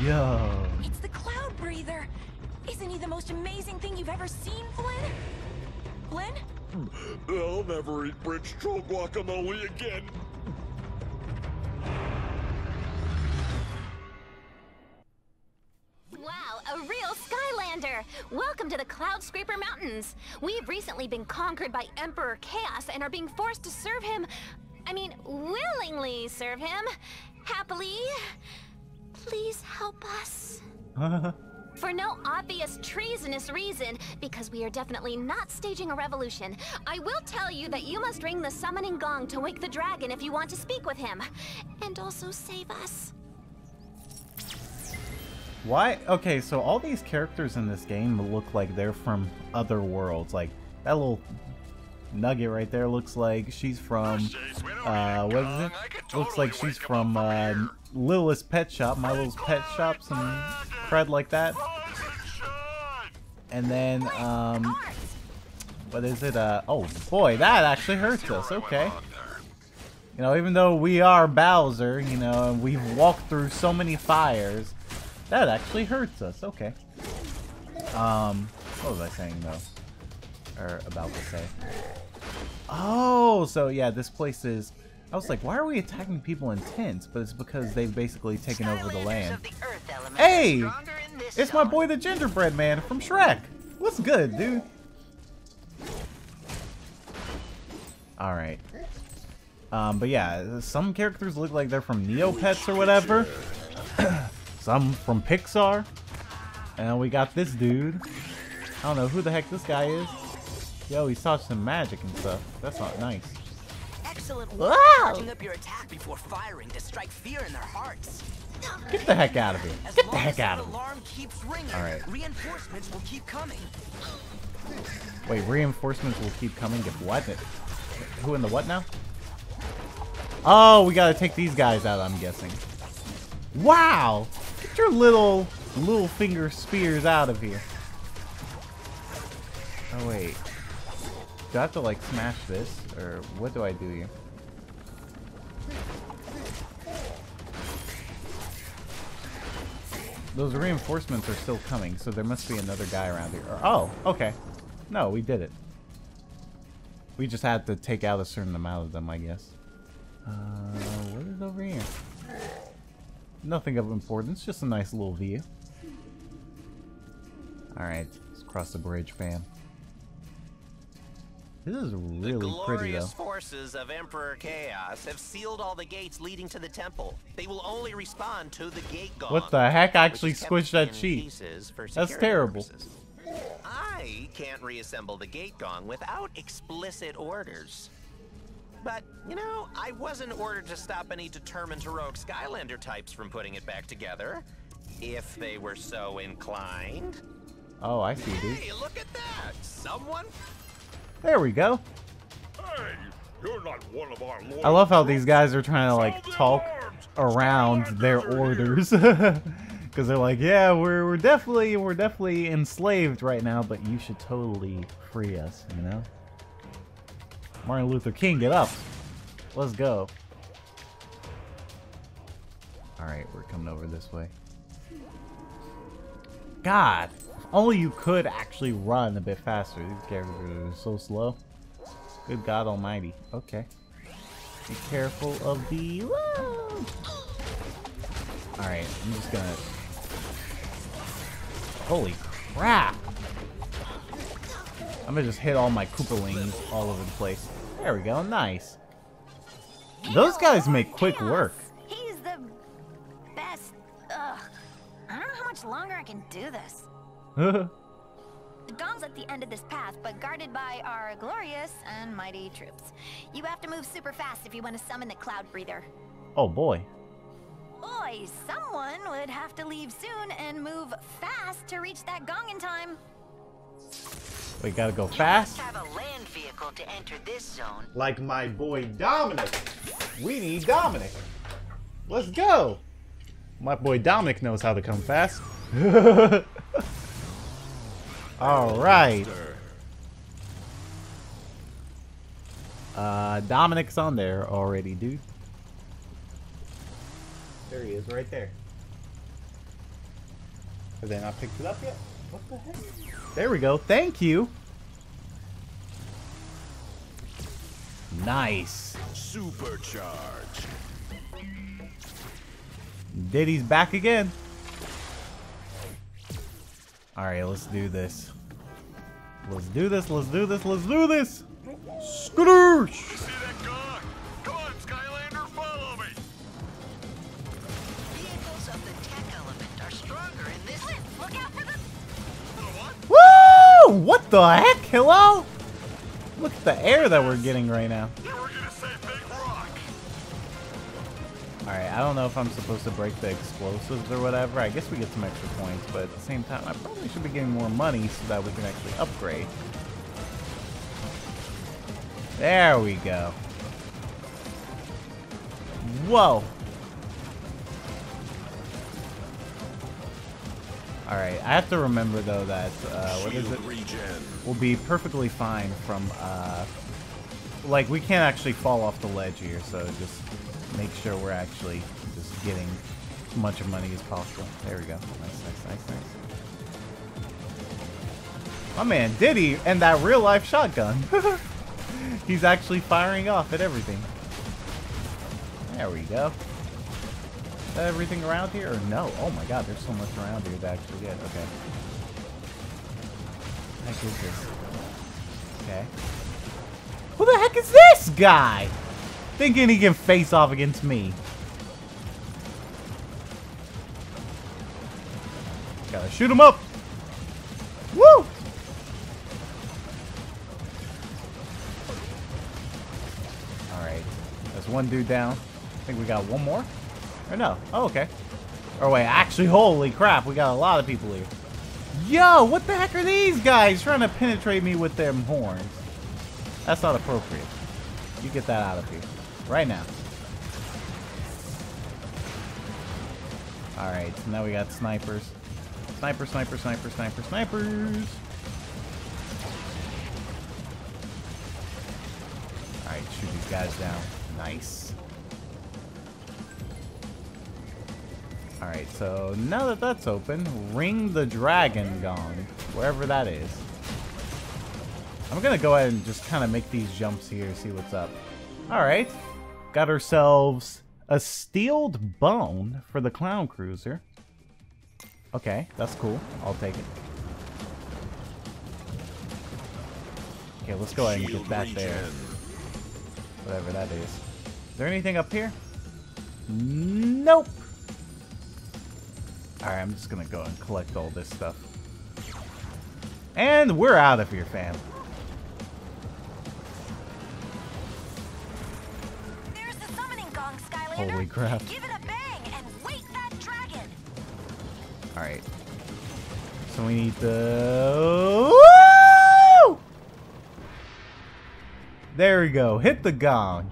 Yo. It's the Cloud Breather. Isn't he the most amazing thing you've ever seen, Flynn? Flynn? I'll never eat Bridge Troll guacamole again. A real Skylander! Welcome to the Cloud Scraper Mountains. We've recently been conquered by Emperor Kaos and are being forced to serve him. I mean, willingly serve him. Happily. Please help us. For no obvious treasonous reason, because we are definitely not staging a revolution, I will tell you that you must ring the summoning gong to wake the dragon if you want to speak with him. And also save us. Why? Okay, so all these characters in this game look like they're from other worlds. Like, that little nugget right there looks like she's from, uh, what is it? Looks like she's from, uh, Littlest Pet Shop, My Littlest Pet Shop, some cred like that. And then, um, what is it? Uh, oh boy, that actually hurts us. Okay. You know, even though we are Bowser, you know, and we've walked through so many fires, that actually hurts us. Okay. Um, what was I saying though? Or about to say? Oh, so yeah, this place is. I was like, why are we attacking people in tents? But it's because they've basically taken over the land. Hey! It's my boy the gingerbread man from Shrek! What's good, dude? Alright. Um, but yeah, some characters look like they're from Neopets or whatever. some from Pixar. And we got this dude. I don't know who the heck this guy is. Yo, he's saw some magic and stuff. That's not nice. Excellent Wow. work charging up your attack before firing to strike fear in their hearts. Get the heck out of here. Get the heck out of here. alarm keeps ringing, All right. reinforcements will keep coming. Wait, reinforcements will keep coming. If what? Who in the what now? Oh, we gotta take these guys out, I'm guessing. Wow! Get your little, little finger spears out of here. Oh, wait. Do I have to, like, smash this? Or what do I do here? Those reinforcements are still coming, so there must be another guy around here. Or, oh, okay. No, we did it. We just had to take out a certain amount of them, I guess. Uh, what is over here? Nothing of importance, just a nice little view. Alright, let's cross the bridge, fam. This is really pretty, though. Glorious forces of Emperor Kaos have sealed all the gates leading to the temple. They will only respond to the gate gong. What the heck? I actually squished that in sheet. pieces for That's terrible. purposes. I can't reassemble the gate gong without explicit orders. But, you know, I wasn't ordered to stop any determined heroic Skylander types from putting it back together. If they were so inclined. Oh, I see, dude. Hey, look at that! Someone There we go. Hey, you're not one of our I love how these guys are trying to, like, talk around their orders. Because they're like, yeah, we're, we're definitely we're definitely enslaved right now, but you should totally free us, you know? Martin Luther King, get up. Let's go. Alright, we're coming over this way. God, only you could actually run a bit faster. These characters are so slow. Good God almighty. Okay. Be careful of the... Alright, I'm just gonna... Holy crap! I'm gonna just hit all my Koopalings all over the place. There we go, nice. Those guys make quick work. He's the best. Ugh. I don't know how much longer I can do this. The gong's at the end of this path, but guarded by our glorious and mighty troops. You have to move super fast if you want to summon the Cloud Breather. oh boy. Boy, someone would have to leave soon and move fast to reach that gong in time. We gotta go fast. Have a land vehicle to enter this zone. Like my boy Dominic. We need Dominic. Let's go. My boy Dominic knows how to come fast. All right. Uh, Dominic's on there already, dude. There he is, right there. Have they not picked it up yet? What the heck? There we go. Thank you. Nice. Supercharge. Diddy's back again. Alright, let's do this. Let's do this, let's do this, let's do this! Skadoosh! What the heck? Hello? Look at the air that we're getting right now. Alright, I don't know if I'm supposed to break the explosives or whatever. I guess we get some extra points, but at the same time, I probably should be getting more money so that we can actually upgrade. There we go. Whoa. Alright, I have to remember though that, uh, what is it? We'll be perfectly fine from, uh, like we can't actually fall off the ledge here, so just make sure we're actually just getting as much money as possible. There we go. Nice, nice, nice, nice. My man Diddy and that real life shotgun. He's actually firing off at everything. There we go. Everything around here or no? Oh my god, there's so much around here to actually get. Okay. What the heck is this? Okay. Who the heck is this guy? Thinking he can face off against me. Gotta shoot him up. Woo! Alright. There's one dude down. I think we got one more. Or no. Oh, okay. Or wait, actually, holy crap. We got a lot of people here. Yo, what the heck are these guys trying to penetrate me with their horns? That's not appropriate. You get that out of here. Right now. Alright, so now we got snipers. Sniper, sniper, sniper, sniper, snipers. Alright, shoot these guys down. Nice. Alright, so now that that's open, ring the dragon gong, wherever that is. I'm gonna go ahead and just kind of make these jumps here, see what's up. Alright, got ourselves a steeled bone for the clown cruiser. Okay, that's cool. I'll take it. Okay, let's go ahead and get that there. Whatever that is. Is there anything up here? Nope. Alright, I'm just gonna go and collect all this stuff. And we're out of here, fam. There's the summoning gong, Skylander. Holy crap. Give it a bang and wake that dragon. Alright. So we need the... Woo! There we go. Hit the gong.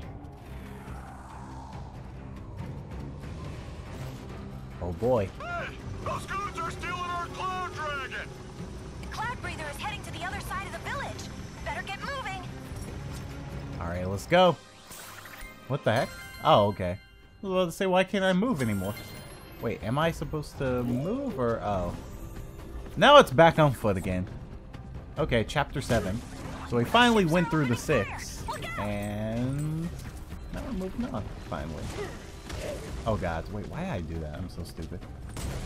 Oh boy. Alright, let's go. What the heck? Oh, okay. I was about to say, why can't I move anymore? Wait, am I supposed to move or... Oh. Now it's back on foot again. Okay, chapter 7. So we finally went through the 6. And... Now we're moving on, finally. Oh god, wait, why did I do that? I'm so stupid.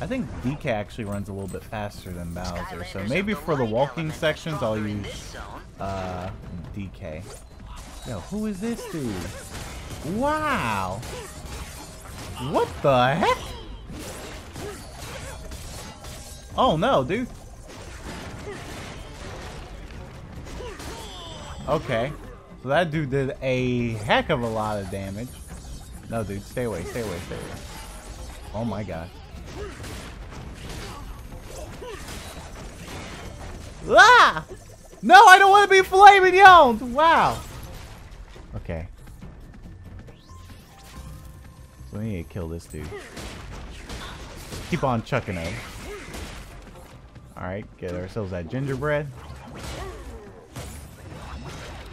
I think DK actually runs a little bit faster than Bowser, so maybe for the walking sections I'll use uh, DK. Yo, who is this dude? Wow! What the heck? Oh no, dude. Okay. So that dude did a heck of a lot of damage. No, dude, stay away, stay away, stay away. Oh my god. Ah! No, I don't want to be flaming yoned! Wow. Okay. So we need to kill this dude. Keep on chucking him. Alright, get ourselves that gingerbread.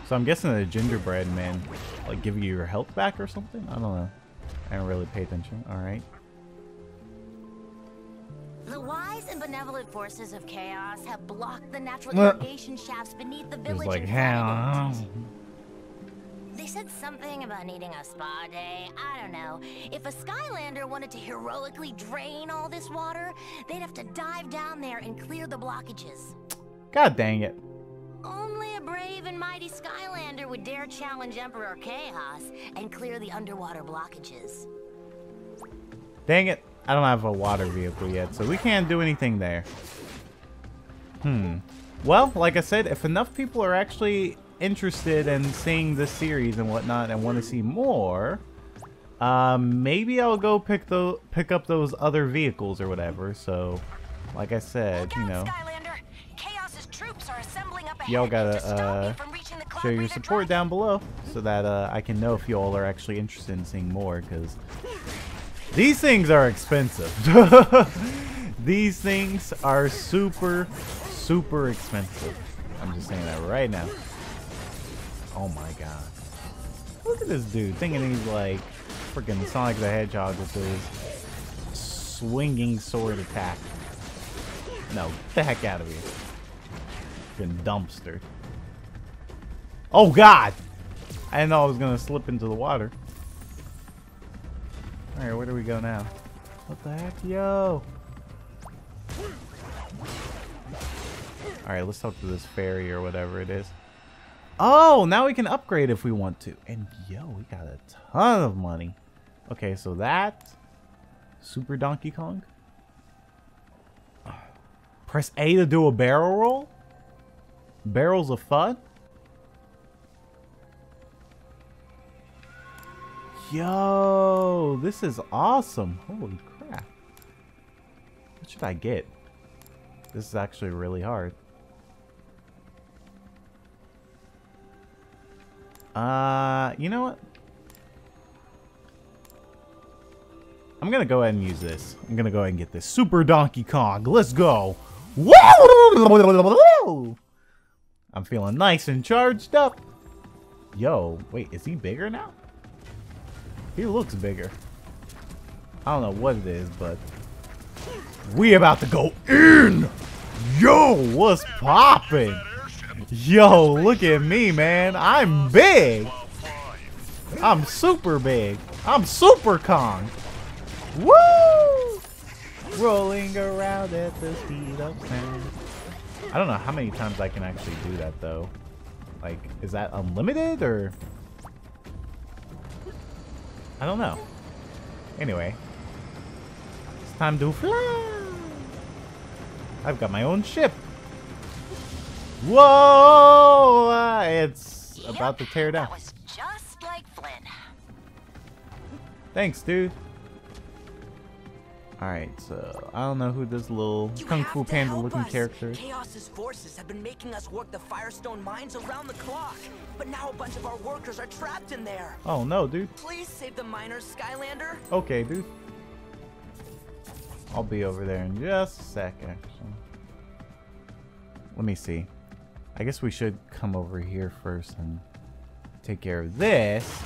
So I'm guessing the gingerbread man like give you your health back or something? I don't know. I don't really pay attention. Alright. The wise and benevolent forces of Kaos have blocked the natural uh, irrigation shafts beneath the It's village. like, hell. They said something about needing a spa day. I don't know. If a Skylander wanted to heroically drain all this water, they'd have to dive down there and clear the blockages. God dang it. Only a brave and mighty Skylander would dare challenge Emperor Kaos and clear the underwater blockages. Dang it. I don't have a water vehicle yet, so we can't do anything there. Hmm. well, like I said, if enough people are actually interested in seeing this series and whatnot and want to see more, um, maybe I'll go pick the pick up those other vehicles or whatever. So, like I said, you know, y'all gotta uh, show your support down below so that uh, I can know if y'all are actually interested in seeing more because these things are expensive. these things are super, super expensive. I'm just saying that right now. Oh my god. Look at this dude thinking he's like freaking Sonic the Hedgehog with his swinging sword attack. No, get the heck out of here. Freaking dumpster. Oh god! I didn't know I was gonna slip into the water. Alright, where do we go now? What the heck? Yo! Alright, let's talk to this fairy or whatever it is. Oh, now we can upgrade if we want to. And yo, we got a ton of money. Okay, so that Super Donkey Kong. Press A to do a barrel roll? Barrels of fun? Yo, this is awesome. Holy crap. What should I get? This is actually really hard. Uh, you know what? I'm gonna go ahead and use this. I'm gonna go ahead and get this. Super Donkey Kong. Let's go. I'm feeling nice and charged up. Yo, wait, is he bigger now? He looks bigger. I don't know what it is, but we about to go in. Yo, what's poppin'? Yo, look at me, man. I'm big. I'm super big. I'm Super Kong. Woo! Rolling around at the speed of sound. I don't know how many times I can actually do that, though. Like, is that unlimited, or... I don't know. Anyway. It's time to fly! I've got my own ship! Whoa! Uh, it's yep, about to tear down. just like Flynn. Thanks, dude. Alright, so I don't know who this little you Kung Fu Panda looking us. character is. Kaos's forces have been making us work the Firestone mines around the clock. But now a bunch of our workers are trapped in there. Oh no, dude. Please save the miners, Skylander. Okay, dude. I'll be over there in just a second. Let me see. I guess we should come over here first and take care of this.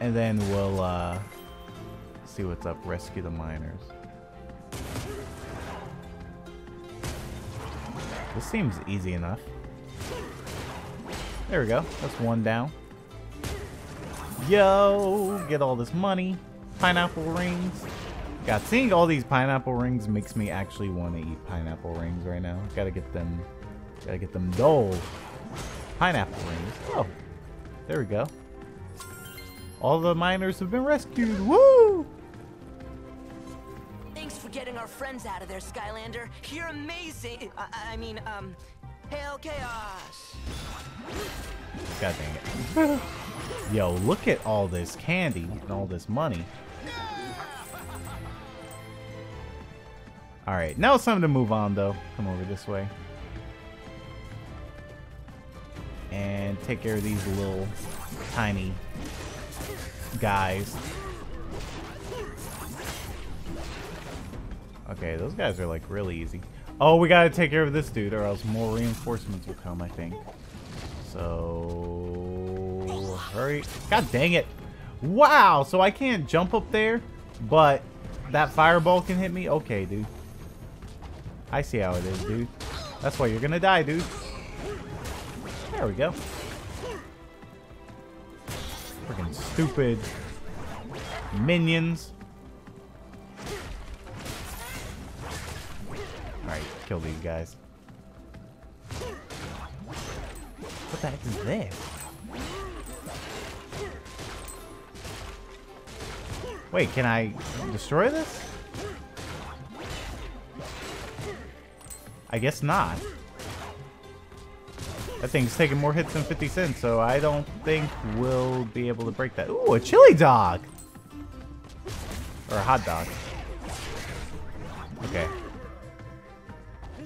And then we'll uh, see what's up. Rescue the miners. This seems easy enough. There we go. That's one down. Yo, get all this money. Pineapple rings. God, seeing all these pineapple rings makes me actually want to eat pineapple rings right now. Gotta get them Gotta get them dole. Pineapple rings. Oh, there we go. All the miners have been rescued. Woo! Thanks for getting our friends out of there, Skylander. You're amazing. I, I mean, um, hail Kaos. God dang it. Yo, look at all this candy and all this money. Alright, now it's time to move on, though. Come over this way. And take care of these little tiny guys. Okay, those guys are like really easy. Oh, we gotta take care of this dude or else more reinforcements will come, I think. So... Hurry. God dang it. Wow, so I can't jump up there, but that fireball can hit me? Okay, dude. I see how it is, dude. That's why you're gonna die, dude. There we go. Freaking stupid minions. Alright, kill these guys. What the heck is this? Wait, can I destroy this? I guess not. That thing's taking more hits than 50 cents, so I don't think we'll be able to break that. Ooh, a chili dog! Or a hot dog. Okay.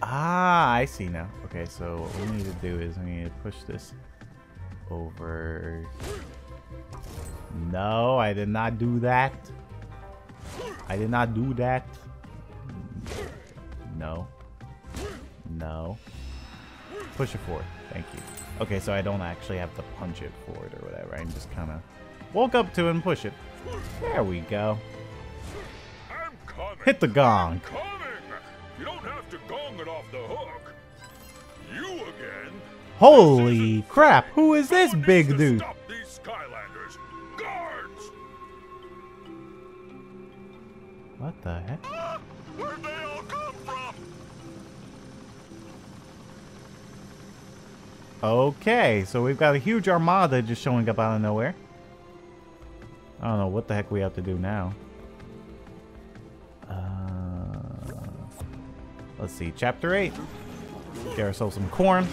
Ah, I see now. Okay, so what we need to do is we need to push this over. No, I did not do that. I did not do that. No. No. Push it forward. Thank you. Okay, so I don't actually have to punch it forward or whatever. I can just kind of walk up to it and push it. There we go. Hit the gong. You don't have to gong it off the hook. You again? Holy crap! Who is this big dude? What the heck? Okay, so we've got a huge armada just showing up out of nowhere. I don't know what the heck we have to do now. Uh, let's see, chapter 8. Get ourselves some corn.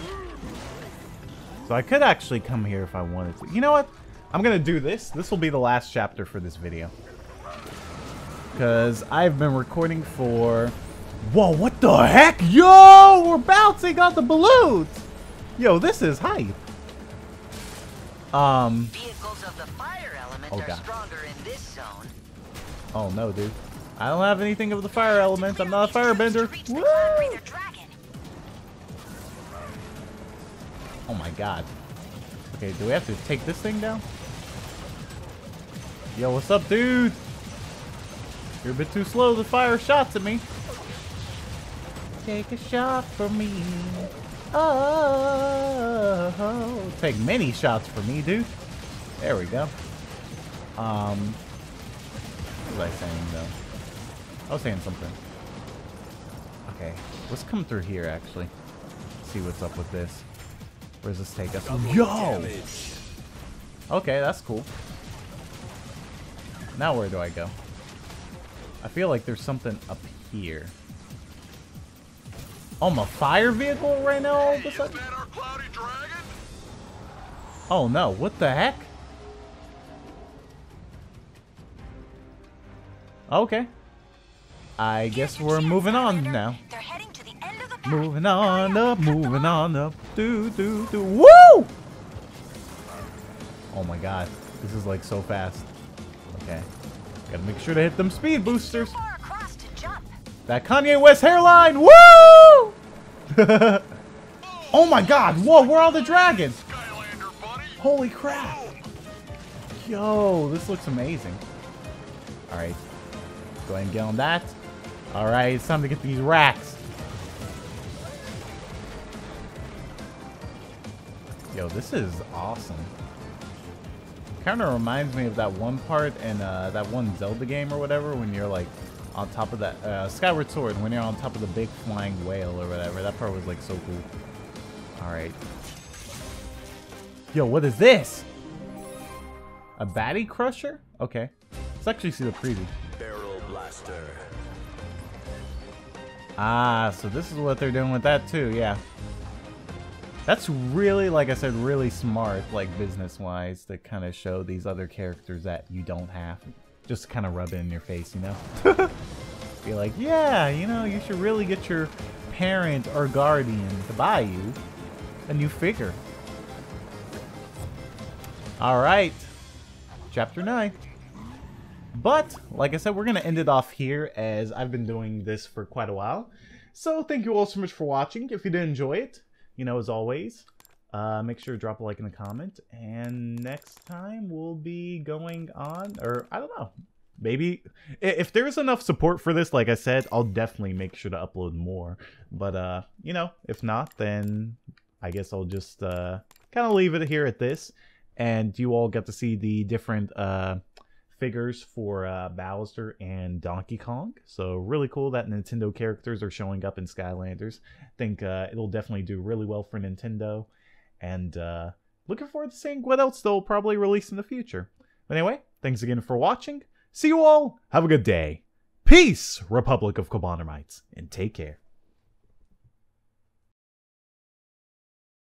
So I could actually come here if I wanted to. You know what? I'm going to do this. This will be the last chapter for this video. Because I've been recording for... Whoa, what the heck? Yo, we're bouncing on the balloons! Yo, this is hype. Um. Vehicles of the fire element Oh, are God. stronger in this zone. Oh no, dude. I don't have anything of the fire element. I'm not a firebender. Woo! Oh my god. Okay, do we have to take this thing down? Yo, what's up, dude? You're a bit too slow to fire shots at me. Take a shot for me. Oh, take many shots for me, dude. There we go. Um, what was I saying though? I was saying something. Okay, let's come through here actually. See what's up with this. Where does this take us? Yo! Okay, that's cool. Now where do I go? I feel like there's something up here. Oh, I'm a fire vehicle right now all of a sudden? Oh no, what the heck? Okay. I guess we're moving on now. Moving on up, moving on up. Do, do, do. Woo! Oh my god. This is like so fast. Okay. Gotta make sure to hit them speed boosters. That Kanye West hairline. Woo! oh my god. Whoa, where are all the dragons? Holy crap. Yo, this looks amazing. Alright. Go ahead and get on that. Alright, it's time to get these racks. Yo, this is awesome. Kind of reminds me of that one part in uh, that one Zelda game or whatever when you're like on top of that uh, Skyward Sword when you're on top of the big flying whale or whatever. That part was like so cool. All right. Yo, what is this? A baddie crusher? Okay. Let's actually see the preview. Barrel blaster. Ah, so this is what they're doing with that too, yeah. That's really, like I said, really smart, like business-wise, to kind of show these other characters that you don't have. Just kind of rub it in your face, you know? Be like, yeah, you know, you should really get your parent or guardian to buy you a new figure. Alright. Chapter 9. But, like I said, we're going to end it off here as I've been doing this for quite a while. So, thank you all so much for watching. If you did enjoy it, you know, as always, uh, make sure to drop a like in the comment. And next time we'll be going on, or I don't know, maybe if there's enough support for this, like I said, I'll definitely make sure to upload more. But, uh, you know, if not, then I guess I'll just uh, kind of leave it here at this. And you all get to see the different uh, figures for uh, Bowser and Donkey Kong. So really cool that Nintendo characters are showing up in Skylanders. I think uh, it'll definitely do really well for Nintendo. And uh, looking forward to seeing what else they'll probably release in the future. But anyway, thanks again for watching. See you all. Have a good day. Peace, Republic of Cobonermites, and take care.